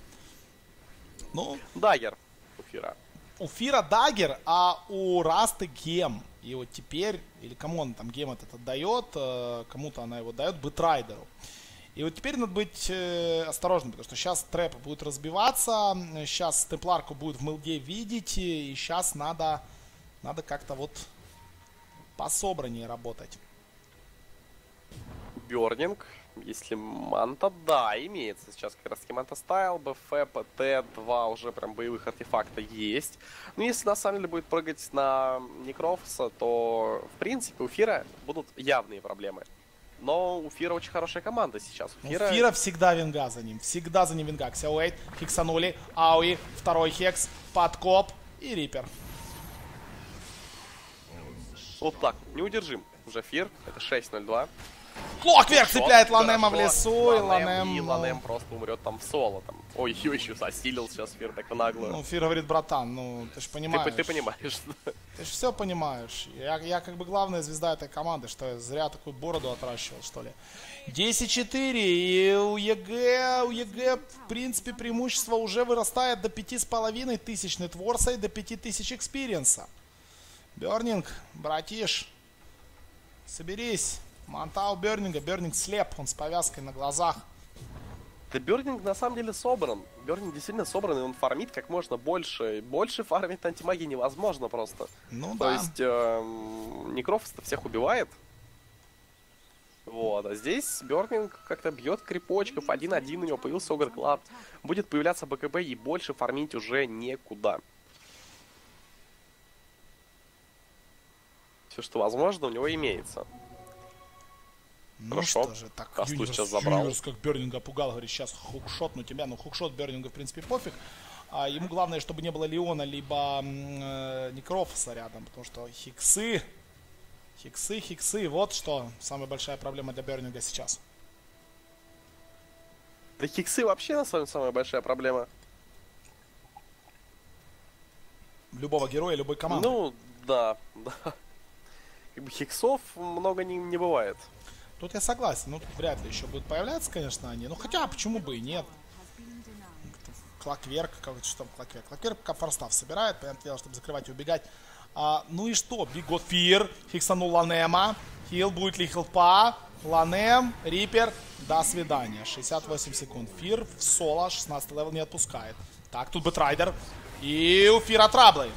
Speaker 2: Ну.
Speaker 1: Dagger у Фира.
Speaker 2: У Фира Dagger, а у Расты Gem. И вот теперь, или кому он там gem этот отдает, э, кому-то она его дает, Бэтрайдеру. И вот теперь надо быть э, осторожным, потому что сейчас trap будет разбиваться, сейчас темпларку будет в мылде видеть, и сейчас надо, надо как-то вот пособраннее работать.
Speaker 1: Бернинг, если манта, да, имеется сейчас как раз таки манта стайл, БФ, ПТ, два уже прям боевых артефакта есть. Но если на самом деле будет прыгать на Некрофса, то в принципе у Фира будут явные проблемы. Но у Фира очень хорошая команда сейчас.
Speaker 2: У Фира... У Фира всегда винга за ним. Всегда за ним винга. Ксяуэйт, Хиксанули, Ауи, второй Хекс, подкоп и Reaper.
Speaker 1: Вот так, неудержим. Уже Фир, это 6-0-2.
Speaker 2: Clockwerk цепляет Ланема в лесу, и Ланем...
Speaker 1: И Ланем просто умрет там в соло. Там. Ой, ой, еще осилил сейчас Фир так нагло.
Speaker 2: Ну, Фир говорит, братан, ну, ты же понимаешь.
Speaker 1: Ты, ты понимаешь.
Speaker 2: Ты же все понимаешь. Я, я как бы главная звезда этой команды, что я зря такую бороду отращивал, что ли. 10-4, и у ЕГЭ, у ЕГЭ, в принципе, преимущество уже вырастает до 5,5 тысяч networth а и до 5 тысяч experience а. Бернинг, братиш, соберись. Монтау Бернинга, Бернинг слеп, он с повязкой на глазах.
Speaker 1: Да Бернинг на самом деле собран. Бернинг действительно собран, и он фармит как можно больше. Больше фармить антимагии невозможно просто.
Speaker 2: Ну
Speaker 1: То
Speaker 2: да.
Speaker 1: есть эм, Некрофос-то всех убивает. Вот, а здесь Бернинг как-то бьет крипочков, один-один у него появился Ogre Club. Будет появляться BKB и больше фармить уже некуда. Все, что возможно, у него имеется.
Speaker 2: Ну
Speaker 1: Хорошо.
Speaker 2: что же, так,
Speaker 1: Касту
Speaker 2: Юниверс,
Speaker 1: сейчас забрал.
Speaker 2: Юниверс как Бернинга пугал, говорит, сейчас хукшот на тебя, ну хукшот Бернинга в принципе пофиг. А ему главное, чтобы не было Леона, либо э, Некрофоса рядом, потому что хиксы, хиксы, хиксы, вот что самая большая проблема для Бернинга сейчас.
Speaker 1: Да хиксы вообще на самом деле самая большая проблема.
Speaker 2: Любого героя, любой команды.
Speaker 1: Ну, да, да. Как бы хексов много не, не бывает.
Speaker 2: Тут я согласен, ну тут вряд ли еще будут появляться, конечно, они. Ну хотя, почему бы и нет. Клакверк, как что там Клакверк? Клакверк пока force staff собирает, понятное дело, чтобы закрывать и убегать. А, ну и что? Бигот Фир, хексанул Ланема, хил, будет ли хилпа, Ланем, Рипер, до свидания. 68 секунд. Фир в соло, 16 level не отпускает. Так, тут Бэтрайдер. И у Фира траблы.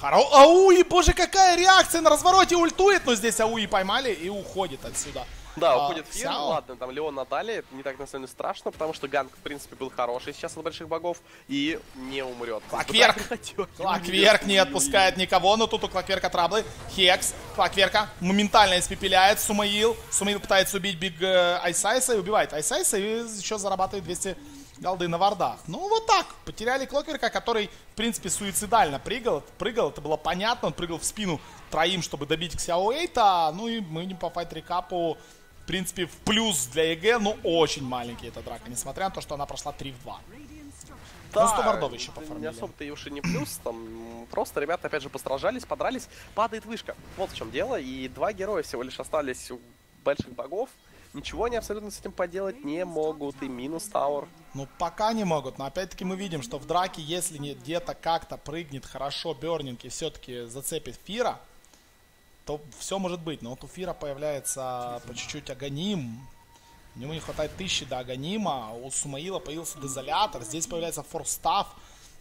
Speaker 2: Хоро... Ауи, боже, какая реакция на развороте ультует, но здесь Ауи поймали и уходит отсюда.
Speaker 1: Да,
Speaker 2: А,
Speaker 1: уходит Фир,
Speaker 2: Сяо?
Speaker 1: ладно, там Леон отдали, это не так на самом деле страшно, потому что gank, в принципе, был хороший сейчас от больших богов и не умрет.
Speaker 2: Клакверк! Клакверк не отпускает никого, но тут у Клакверка траблы. Хекс, Клакверка моментально испепеляет Сумаил. Сумаил пытается убить Биг э, Айсайса и убивает Айсайса и еще зарабатывает 200 голды на вардах. Ну вот так, потеряли Клокверка, который, в принципе, суицидально прыгал. Прыгал, это было понятно, он прыгал в спину троим, чтобы добить Ксяо Эйта. Ну и мы идем по fight recap у, в принципе, в плюс для EG, но очень маленький эта драка, несмотря на то, что она прошла 3 в 2. Ну, 100 вардов еще
Speaker 1: Не
Speaker 2: пофармили.
Speaker 1: особо-то и уж и не плюс, там просто ребята опять же посражались, подрались, падает вышка. Вот в чем дело, и два героя всего лишь остались у больших богов. Ничего они абсолютно с этим поделать не могут, и минус Тауэр.
Speaker 2: Ну, пока не могут, но опять-таки мы видим, что в драке, если где-то как-то прыгнет хорошо Бернинг и все-таки зацепит Фира, то все может быть. Но вот у Фира появляется по чуть-чуть Аганим, у него не хватает тысячи до Аганима, у Сумаила появился Дезолятор, здесь появляется Форстав,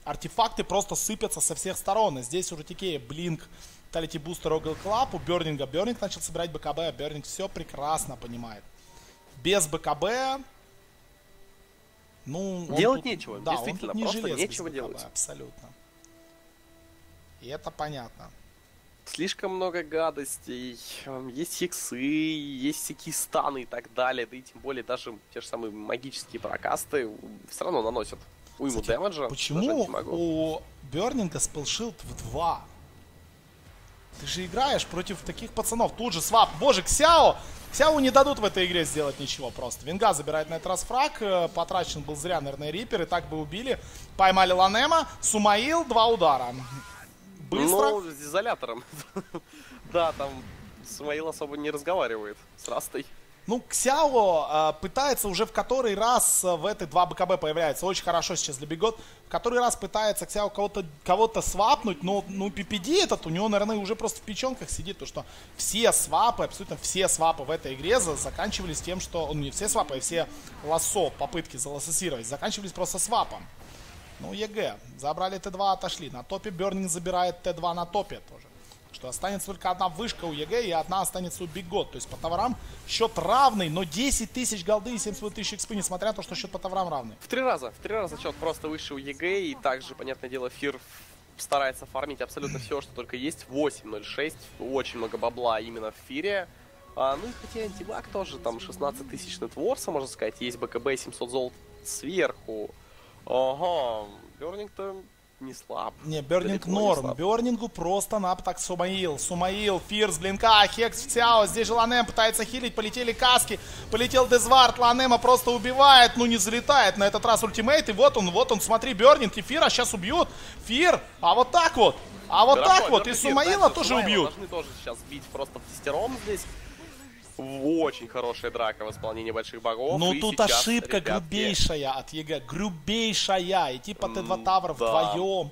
Speaker 2: артефакты просто сыпятся со всех сторон, и здесь у Рутикея Блинк, Vitality Booster, Ogre Club, у Бернинга, Бернинг начал собирать БКБ, а Бернинг все прекрасно понимает. Без БКБ ну, он
Speaker 1: Делать
Speaker 2: тут-
Speaker 1: нечего,
Speaker 2: да, он
Speaker 1: действительно,
Speaker 2: тут не
Speaker 1: просто
Speaker 2: желез
Speaker 1: нечего
Speaker 2: без БКБ,
Speaker 1: делать.
Speaker 2: Абсолютно. И это понятно.
Speaker 1: Слишком много гадостей, есть хексы, есть всякие станы и так далее, да и тем более даже те же самые магические прокасты все равно наносят уйму
Speaker 2: Кстати,
Speaker 1: damage а.
Speaker 2: Почему у Бернинга спелшилд в 2? Ты же играешь против таких пацанов. Тут же свап. Боже, Ксяо! Ксяо не дадут в этой игре сделать ничего просто. Винга забирает на этот раз фраг. э, Потрачен был зря, наверное, Риппер. И так бы убили. Поймали Ланема. Сумаил. Два удара. Быстро.
Speaker 1: Ну, с изолятором. да, там Смаил особо не разговаривает с Растой.
Speaker 2: Ну, Ксяо э, пытается уже в который раз э, в этой 2 БКБ появляется. Очень хорошо сейчас для Бигот. В который раз пытается Ксяо кого-то кого свапнуть, но ну, PPD этот у него, наверное, уже просто в печенках сидит. То, что все свапы, абсолютно все свапы в этой игре за- заканчивались тем, что... Ну, не все свапы, а все лассо, попытки залассосировать, заканчивались просто свапом. Ну, EG. Забрали Т2, отошли. На топе Бернинг забирает Т2 на топе тоже. Что останется только одна вышка у EG и одна останется у Big God. То есть по tower ам счет равный, но 10 тысяч голды и 70 тысяч экспы, несмотря на то, что счет по tower ам равный.
Speaker 1: В три раза, в три раза счет просто выше у EG, и также, понятное дело, Фир старается фармить абсолютно все, что только есть. 8.06, очень много бабла именно в Фире. А, ну и хотя антимаг тоже, там 16 тысяч net worth а, можно сказать, есть БКБ 700 золот сверху. Ага, Бернинг-то не слаб.
Speaker 2: Не, Бернинг
Speaker 1: не
Speaker 2: норм.
Speaker 1: слаб.
Speaker 2: Бернингу просто нап так Сумаил. Сумаил, Фир с blink а, Хекс в Сяо. Здесь же Ланем пытается хилить. Полетели каски. Полетел Death Ward. Ланема просто убивает. Ну не залетает. На этот раз ультимейт. И вот он, вот он. Смотри, Бернинг и Фира сейчас убьют. Фир. А вот так вот. А вот
Speaker 1: Хорошо,
Speaker 2: так вот. И Сумаила тоже
Speaker 1: Сумаила
Speaker 2: убьют.
Speaker 1: Должны тоже сейчас бить просто тестером здесь. Очень хорошая драка в исполнении больших богов.
Speaker 2: Ну тут
Speaker 1: сейчас,
Speaker 2: ошибка
Speaker 1: ребятки,
Speaker 2: грубейшая от EG. Грубейшая. Идти по Т2 tower а
Speaker 1: да.
Speaker 2: вдвоем.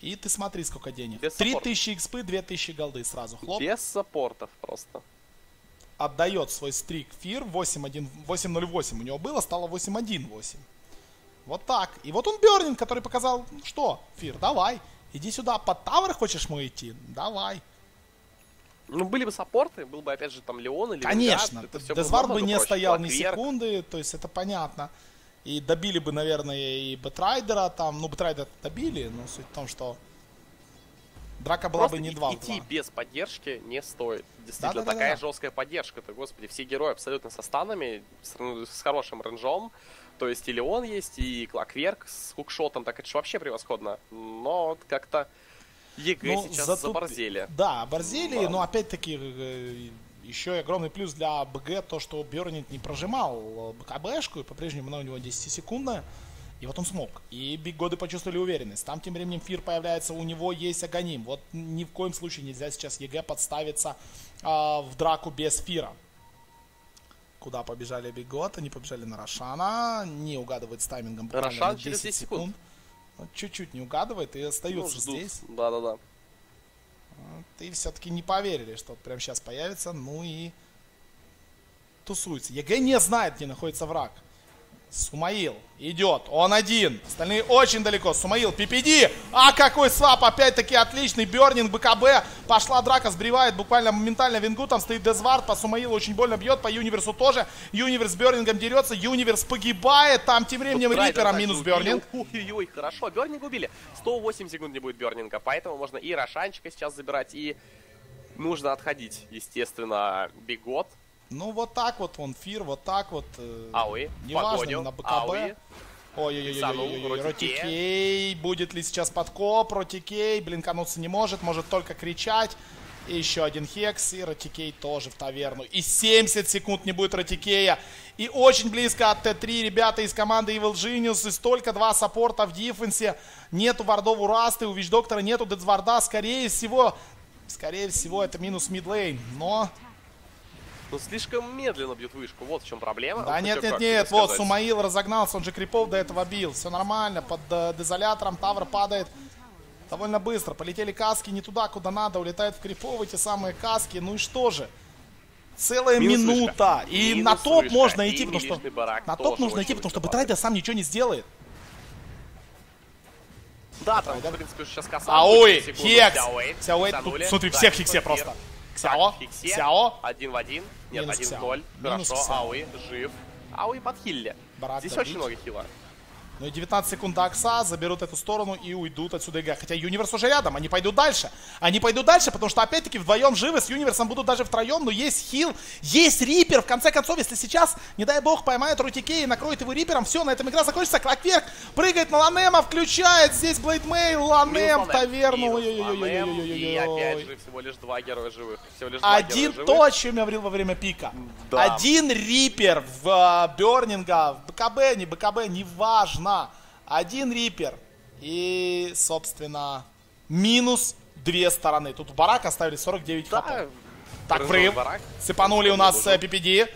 Speaker 2: И ты смотри, сколько денег.
Speaker 1: Без саппорта.
Speaker 2: 3000 экспы, 2000 голды сразу. Хлоп.
Speaker 1: Без саппортов просто.
Speaker 2: отдает свой стрик Фир 8-0-8 у него было, стало 8-1-8. Вот так. И вот он Бернинг, который показал, что, Фир, давай, иди сюда, под tower хочешь мой идти? Давай.
Speaker 1: Ну, были бы саппорты, был бы, опять же, там Леон или
Speaker 2: Конечно, Death Ward бы не проще. стоял ни секунды, то есть это понятно. И добили бы, наверное, и Бэтрайдера там, ну, Бэтрайдера добили, но суть в том, что драка была
Speaker 1: Просто
Speaker 2: бы не 2
Speaker 1: идти без поддержки не стоит. Действительно, да, да, такая да, да. жесткая поддержка-то, господи, все герои абсолютно со станами, с, с хорошим range ом. То есть и Леон есть, и Клакверк с hookshot ом, так это же вообще превосходно. Но вот как-то EG ну, сейчас затуп... заборзели.
Speaker 2: Да, борзели, да. но опять-таки э, еще и огромный плюс для BG то, что Бернинг не прожимал БКБшку, и по-прежнему она у него 10-секундная. И вот он смог. И Big God ы почувствовали уверенность. Там тем временем Фир появляется, у него есть Аганим. Вот ни в коем случае нельзя сейчас EG подставиться э, в драку без Фира. Куда побежали Big God? Они побежали на Рошана. Не угадывает с таймингом
Speaker 1: Рошан 10 через 10 секунд. секунд.
Speaker 2: Чуть-чуть не угадывает и остаются ну, здесь.
Speaker 1: Да-да-да.
Speaker 2: И все-таки не поверили, что прямо сейчас появится. Ну и тусуется. EG не знает, где находится враг. Сумаил идет, он один, остальные очень далеко. Сумаил, PPD, а какой свап, опять-таки отличный, Бернинг, БКБ, пошла драка, сбривает буквально моментально вингу, там стоит Death Ward, по Сумаилу очень больно бьет, по Юниверсу тоже, Юниверс с Бернингом дерется, Юниверс погибает, там тем временем вот Рипером минус Бернинг.
Speaker 1: Ой-ой, хорошо, Бернинг убили, 108 секунд не будет Бернинга, поэтому можно и Рошанчика сейчас забирать, и нужно отходить, естественно, Бигот,
Speaker 2: ну, вот так вот он, Фир, вот так вот.
Speaker 1: Э, Ауи,
Speaker 2: неважно, на БКБ. Ой-ой-ой, Ротикей. Будет ли сейчас подкоп? Ротикей. Блинкануться не может, может только кричать. И еще один хекс, и Ротикей тоже в таверну. И 70 секунд не будет Ротикея. И очень близко от Т3 ребята из команды Evil Genius. И столько два саппорта в дефенсе. Нету вардов у Расты, у Вич Доктора нету Дедзварда. Скорее всего, скорее всего это минус мидлейн. Но
Speaker 1: ну, слишком медленно бьют вышку. Вот в чем проблема.
Speaker 2: Да нет, нет, нет. Вот Сумаил разогнался, он же крипов до этого бил. Все нормально. Под э, дезолятором Тавр падает довольно быстро. Полетели каски не туда, куда надо. Улетают в крипов эти самые каски. Ну и что же? Целая Минус минута. Вышка. И Минус на топ вышка. можно идти, потому что... На топ нужно идти, потому что Бетрайдер сам ничего не сделает.
Speaker 1: Да, там, в принципе, сейчас касается.
Speaker 2: Ауи, Хекс. Сяуэй, тут, смотри, всех Хексе просто. Ксяо,
Speaker 1: Ксяо. Один в один. Нет, один в ноль. Хорошо, Ауи жив. Ауи под хилли. Здесь очень много хила.
Speaker 2: Ну и 19 секунд до Акса, заберут эту сторону и уйдут отсюда ИГ. Хотя Юниверс уже рядом, они пойдут дальше. Они пойдут дальше, потому что опять-таки вдвоем живы, с Юниверсом будут даже втроем, но есть хил, есть Reaper. В конце концов, если сейчас, не дай бог, поймает ROTK и накроет его Reaper ом, все, на этом игра закончится. Clockwerk прыгает на LaNm а, включает здесь Blade Mail, LaNm в таверну.
Speaker 1: И опять же всего лишь два героя живых. Всего лишь
Speaker 2: Один то, о чем я говорил во время пика. Да. Один Reaper в Бернинга, в BKB, не BKB, неважно нужна. Один Reaper и, собственно, минус две стороны. Тут барак оставили 49 да, хп. Так, врыв. Сыпанули у нас PPD. Э,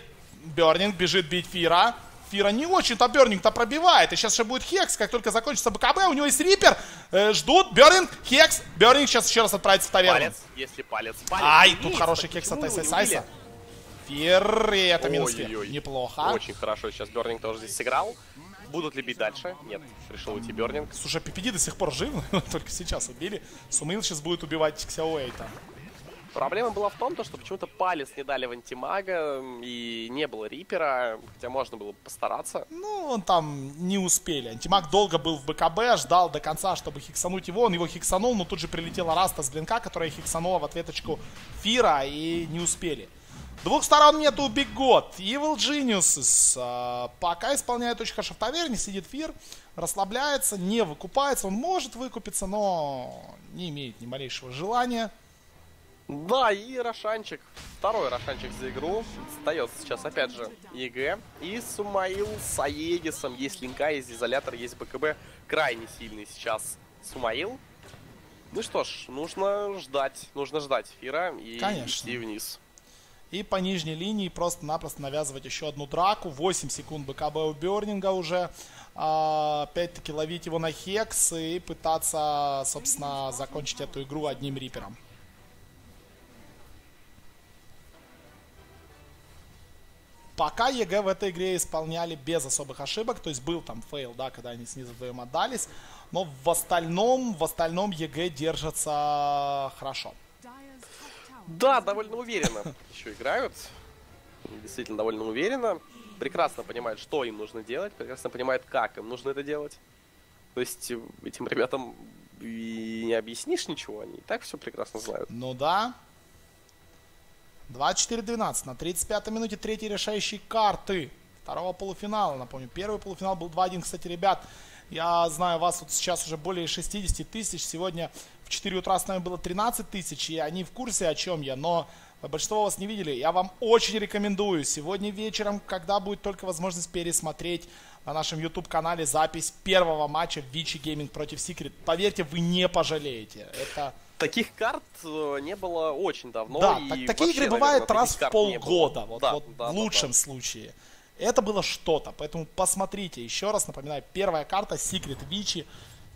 Speaker 2: Бернинг бежит бить Фира. Фира не очень-то Бернинг-то пробивает. И сейчас еще будет Хекс, как только закончится БКБ, у него есть Рипер. Э, ждут. Бернинг, Хекс. Бернинг сейчас еще раз отправится в таверну.
Speaker 1: Палец, если палец. палец
Speaker 2: Ай, тут хороший Хекс от Сайса. Фир, и это минус Фир. Неплохо.
Speaker 1: Очень хорошо сейчас Бернинг тоже здесь сыграл. Будут ли бить дальше? Нет, решил уйти Бернинг.
Speaker 2: Слушай, PPD до сих пор жив, только сейчас убили. Сумейл сейчас будет убивать Ксяуэйта.
Speaker 1: Проблема была в том, что почему-то палец не дали в антимага, и не было Reaper а, хотя можно было постараться.
Speaker 2: Ну, он там не успели. Антимаг долго был в BKB, ждал до конца, чтобы хиксануть его. Он его хиксанул, но тут же прилетела Раста с blink а, которая хиксанула в ответочку Фира, и не успели. Двух сторон нету Big God. Evil Geniuses а, пока исполняет очень хорошо в таверне, сидит Фир, расслабляется, не выкупается. Он может выкупиться, но не имеет ни малейшего желания.
Speaker 1: Да, и Рошанчик, второй Рошанчик за игру. Остается сейчас опять же EG. И Сумаил с Aegis ом. Есть линка, есть дезолятор, есть BKB. Крайне сильный сейчас Сумаил. Ну что ж, нужно ждать, нужно ждать Фира и Конечно. идти вниз.
Speaker 2: И по нижней линии просто-напросто навязывать еще одну драку. 8 секунд BKB у Бернинга уже. А, опять-таки ловить его на hex и пытаться, собственно, закончить эту игру одним Reaper ом. Пока EG в этой игре исполняли без особых ошибок, то есть был там fail, да, когда они снизу вдвоем отдались, но в остальном, в остальном EG держится хорошо.
Speaker 1: Да, довольно уверенно еще играют. Действительно, довольно уверенно. Прекрасно понимают, что им нужно делать, прекрасно понимают, как им нужно это делать. То есть этим ребятам и не объяснишь ничего, они и так все прекрасно знают.
Speaker 2: Ну да. 24-12 на 35-й минуте третьей решающей карты второго полуфинала. Напомню, первый полуфинал был 2-1. Кстати, ребят, я знаю, вас вот сейчас уже более 60 тысяч. Сегодня 4 утра с нами было 13 тысяч, и они в курсе, о чем я. Но большинство вас не видели. Я вам очень рекомендую сегодня вечером, когда будет только возможность пересмотреть на нашем YouTube-канале запись первого матча Вичи Гейминг против Secret. Поверьте, вы не пожалеете. Это...
Speaker 1: Таких карт э, не было очень давно.
Speaker 2: Да, так, такие вообще, игры бывают наверное, раз в полгода, вот, да, вот да, в лучшем да, да. случае. Это было что-то, поэтому посмотрите. Еще раз напоминаю, первая карта Secret Вичи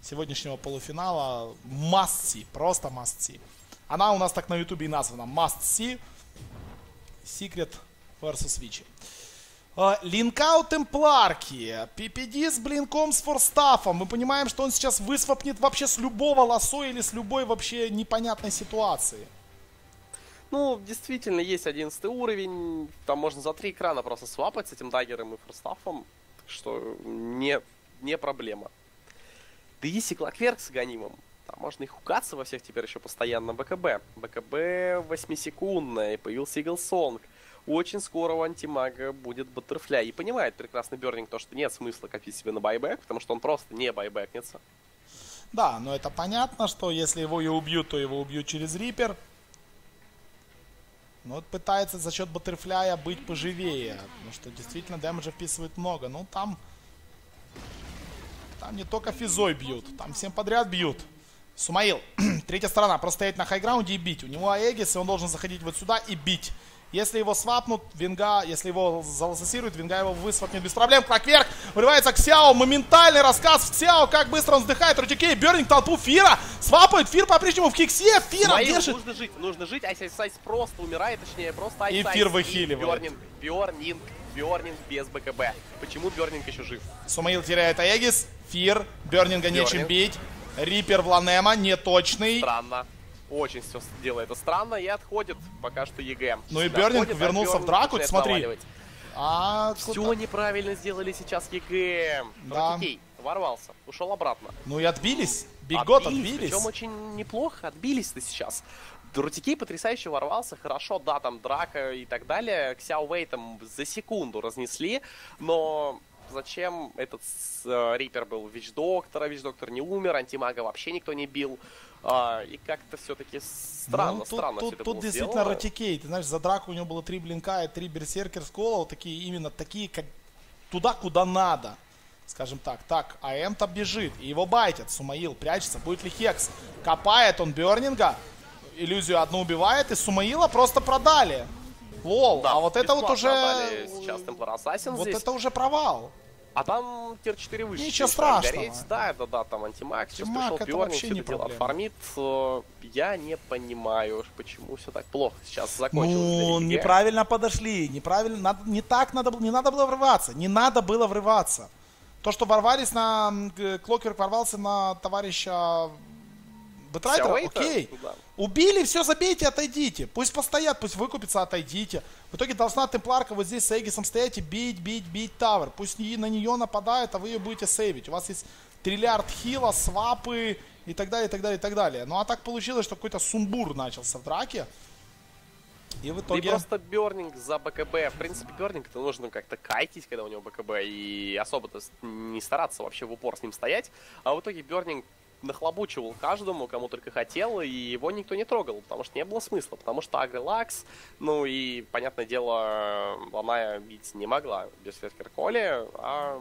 Speaker 2: сегодняшнего полуфинала must see, просто must see. Она у нас так на ютубе и названа must see Secret versus Vici. Линка у Темпларки. PPD с blink ом с force staff ом. Мы понимаем, что он сейчас высвопнет вообще с любого лассо или с любой вообще непонятной ситуации.
Speaker 1: Ну, действительно, есть 11 уровень. Там можно за три экрана просто свапать с этим dagger ом и force staff ом. Так что не, не проблема. Да если Клокверк с гонимым. Там можно их хукаться во всех теперь еще постоянно БКБ. БКБ 8-секундная. И появился Игл Сонг очень скоро у антимага будет Баттерфляй. И понимает прекрасный Бернинг то, что нет смысла копить себе на байбек, потому что он просто не байбекнется.
Speaker 2: Да, но это понятно, что если его и убьют, то его убьют через Рипер. Но вот пытается за счет Баттерфляя быть поживее. Потому что действительно дэмэджа вписывает много. Ну там... Там не только физой бьют, там всем подряд бьют. Сумаил, третья сторона, просто стоять на хайграунде и бить. У него Аегис, и он должен заходить вот сюда и бить. Если его свапнут, Винга, если его залассируют, Винга его высвапнет без проблем. Кракверк вырывается к Сяо. Моментальный рассказ в Сяо, как быстро он вздыхает. Рутикей, Бернинг толпу Фира. Свапает, Фир по-прежнему в киксе. Фира Моим держит.
Speaker 1: Нужно жить, нужно жить. Айс Айс просто умирает, точнее, просто Айс
Speaker 2: И Фир выхиливает.
Speaker 1: Бернинг, Бернинг, Бернинг без BKB. Почему Бернинг еще жив?
Speaker 2: Сумаил теряет Aegis. Фир, Бернинга нечем бить. Reaper в LaNm а, неточный.
Speaker 1: Странно очень все делает это странно и отходит пока что EG.
Speaker 2: Ну и Бернинг вернулся а в драку, смотри.
Speaker 1: А, все куда? неправильно сделали сейчас EG. Да. Окей, ворвался, ушел обратно.
Speaker 2: Ну и отбились. Big God отбились. отбились.
Speaker 1: Причем очень неплохо отбились-то сейчас. ROTK потрясающе ворвался, хорошо, да, там драка и так далее. Ксяо Вэй там за секунду разнесли, но зачем этот э, Рипер был Вич-доктора, Вич-доктор не умер, антимага вообще никто не бил. А, и как-то все-таки странно, ну, тут, странно
Speaker 2: тут,
Speaker 1: все
Speaker 2: тут действительно сделано. Ратикей. Ты знаешь, за драку у него было три блинка и три берсеркер скола, вот такие именно такие, как туда, куда надо. Скажем так. Так, АМ-то бежит, и его байтят. Сумаил прячется, будет ли Хекс? Копает он Бернинга, иллюзию одну убивает, и Сумаила просто продали. Lol, да, а вот это вот уже...
Speaker 1: Сейчас Templar Assassin
Speaker 2: вот
Speaker 1: здесь.
Speaker 2: это уже провал.
Speaker 1: А там tier 4 выше.
Speaker 2: Ничего страшного. Гореть.
Speaker 1: Да, да, да, там антимаг, сейчас пришел Бернинг, все это дело фармит. Э, я не понимаю, почему все так плохо сейчас закончилось.
Speaker 2: Ну, неправильно подошли, неправильно, надо, не так надо было, не надо было врываться, не надо было врываться. То, что ворвались на, Клокер ворвался на товарища Бэтрайдера, окей. Да. Убили, все, забейте, отойдите. Пусть постоят, пусть выкупится, отойдите. В итоге должна Темпларка вот здесь с Эгисом стоять и бить, бить, бить Тавер. Пусть на нее нападает, а вы ее будете сейвить. У вас есть триллиард хила, свапы и так далее, и так далее, и так далее. Ну а так получилось, что какой-то сумбур начался в драке. И в итоге...
Speaker 1: И просто Бернинг за БКБ. В принципе, Бернинг это нужно как-то кайтить, когда у него БКБ, и особо-то не стараться вообще в упор с ним стоять. А в итоге Бернинг нахлобучивал каждому, кому только хотел, и его никто не трогал, потому что не было смысла, потому что Агрелакс, ну и, понятное дело, Ланая бить не могла без Коли, а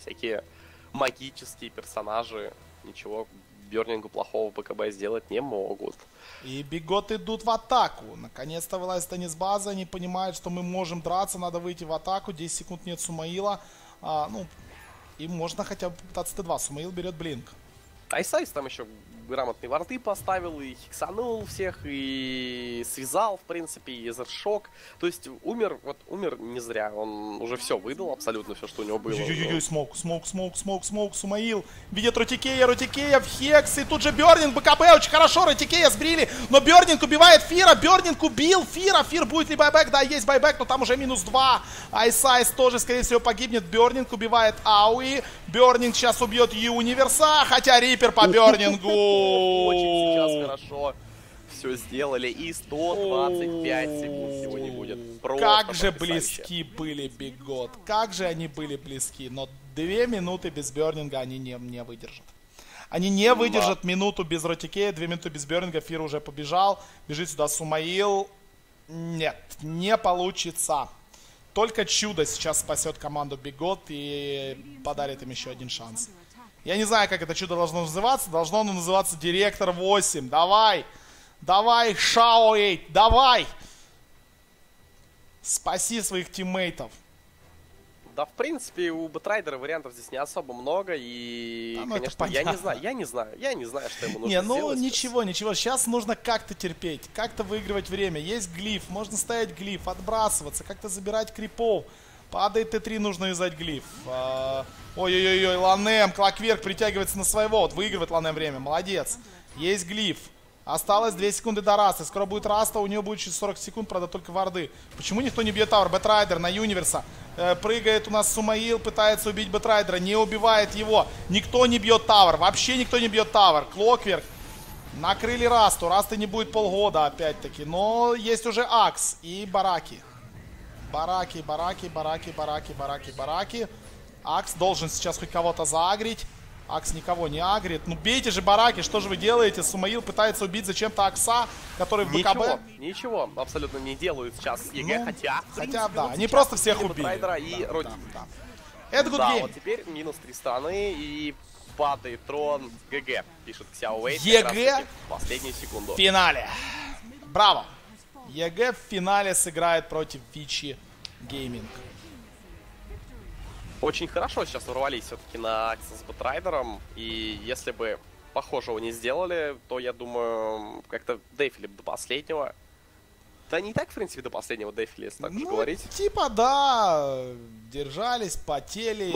Speaker 1: всякие магические персонажи ничего Бернингу плохого BKB сделать не могут.
Speaker 2: И Big God идут в атаку. Наконец-то вылазит базы, они понимают, что мы можем драться, надо выйти в атаку, 10 секунд нет Сумаила. А, ну, им можно хотя бы попытаться Т2. Сумаил берет blink.
Speaker 1: Айсайс там еще грамотные варты поставил, и хиксанул всех, и связал, в принципе, и Ether Shock. То есть умер, вот умер не зря, он уже все выдал, абсолютно все, что у него было.
Speaker 2: Ой-ой-ой, smoke, smoke, smoke, smoke, smoke, Сумаил. Видит ROTK, ROTK в hex, и тут же Бернинг, BKB, очень хорошо, ROTK сбрили, но Бернинг убивает Фира, Бернинг убил Фира, Фир будет ли buyback, да, есть buyback, но там уже минус 2. Айс Айс тоже, скорее всего, погибнет, Бернинг убивает Ауи, Бернинг сейчас убьет Юниверса, хотя Рипер по Бернингу.
Speaker 1: Очень сейчас хорошо все сделали. И 125 секунд сегодня будет. Просто
Speaker 2: Как же близки были Бигот. Как же они были близки. Но две минуты без Бернинга они не, не выдержат. Они не выдержат минуту без Ротикея, две минуты без Бернинга. Фир уже побежал. Бежит сюда Сумаил. Нет, не получится. Только чудо сейчас спасет команду Big God и подарит им еще один шанс. Я не знаю, как это чудо должно называться. Должно оно называться Директор 8. Давай! Давай, Xiao8, давай! Спаси своих тиммейтов.
Speaker 1: Да, в принципе, у Бэтрайдера вариантов здесь не особо много, и,
Speaker 2: Да, ну,
Speaker 1: конечно, я не знаю, я не знаю, я не знаю, что ему нужно
Speaker 2: Не, ну
Speaker 1: сделать сейчас.
Speaker 2: ничего, ничего. Сейчас нужно как-то терпеть, как-то выигрывать время. Есть глиф, можно ставить глиф, отбрасываться, как-то забирать крипов. Падает Т3, нужно юзать глиф. А, Ой-ой-ой, LaNm, Clockwerk притягивается на своего. Вот выигрывает LaNm время, молодец. Есть глиф. Осталось 2 секунды до Раста. Скоро будет Раста, у него будет через 40 секунд, правда, только варды. Почему никто не бьет tower? Бэтрайдер на Юниверса. Э, прыгает у нас Сумаил, пытается убить Бэтрайдера, не убивает его. Никто не бьет tower, вообще никто не бьет tower. Clockwerk накрыли Расту. Раста не будет полгода, опять-таки. Но есть уже Акс и Бараки. Бараки, бараки, бараки, бараки, бараки, бараки. Акс должен сейчас хоть кого-то заагрить. Акс никого не агрит. Ну бейте же бараки, что же вы делаете? Сумаил пытается убить зачем-то Акса, который в БКБ.
Speaker 1: Ничего, ничего абсолютно не делают сейчас ЕГЭ,
Speaker 2: Ну,
Speaker 1: хотя,
Speaker 2: хотя да,
Speaker 1: вот
Speaker 2: они просто всех убили.
Speaker 1: Бэтрайдера и
Speaker 2: Да,
Speaker 1: Роди.
Speaker 2: да, да. Это good
Speaker 1: Да,
Speaker 2: game.
Speaker 1: вот теперь минус три стороны и падает трон ГГ, пишет Xiao Wei.
Speaker 2: ЕГЭ?
Speaker 1: Последнюю секунду.
Speaker 2: В финале. Браво. EG в финале сыграет против Vici Gaming.
Speaker 1: Очень хорошо сейчас ворвались все-таки на Акса с Бэтрайдером. И если бы похожего не сделали, то я думаю, как-то дефили до последнего. Да не так, в принципе, до последнего дефили, если так уж
Speaker 2: Ну,
Speaker 1: говорить.
Speaker 2: типа, да, держались, потели.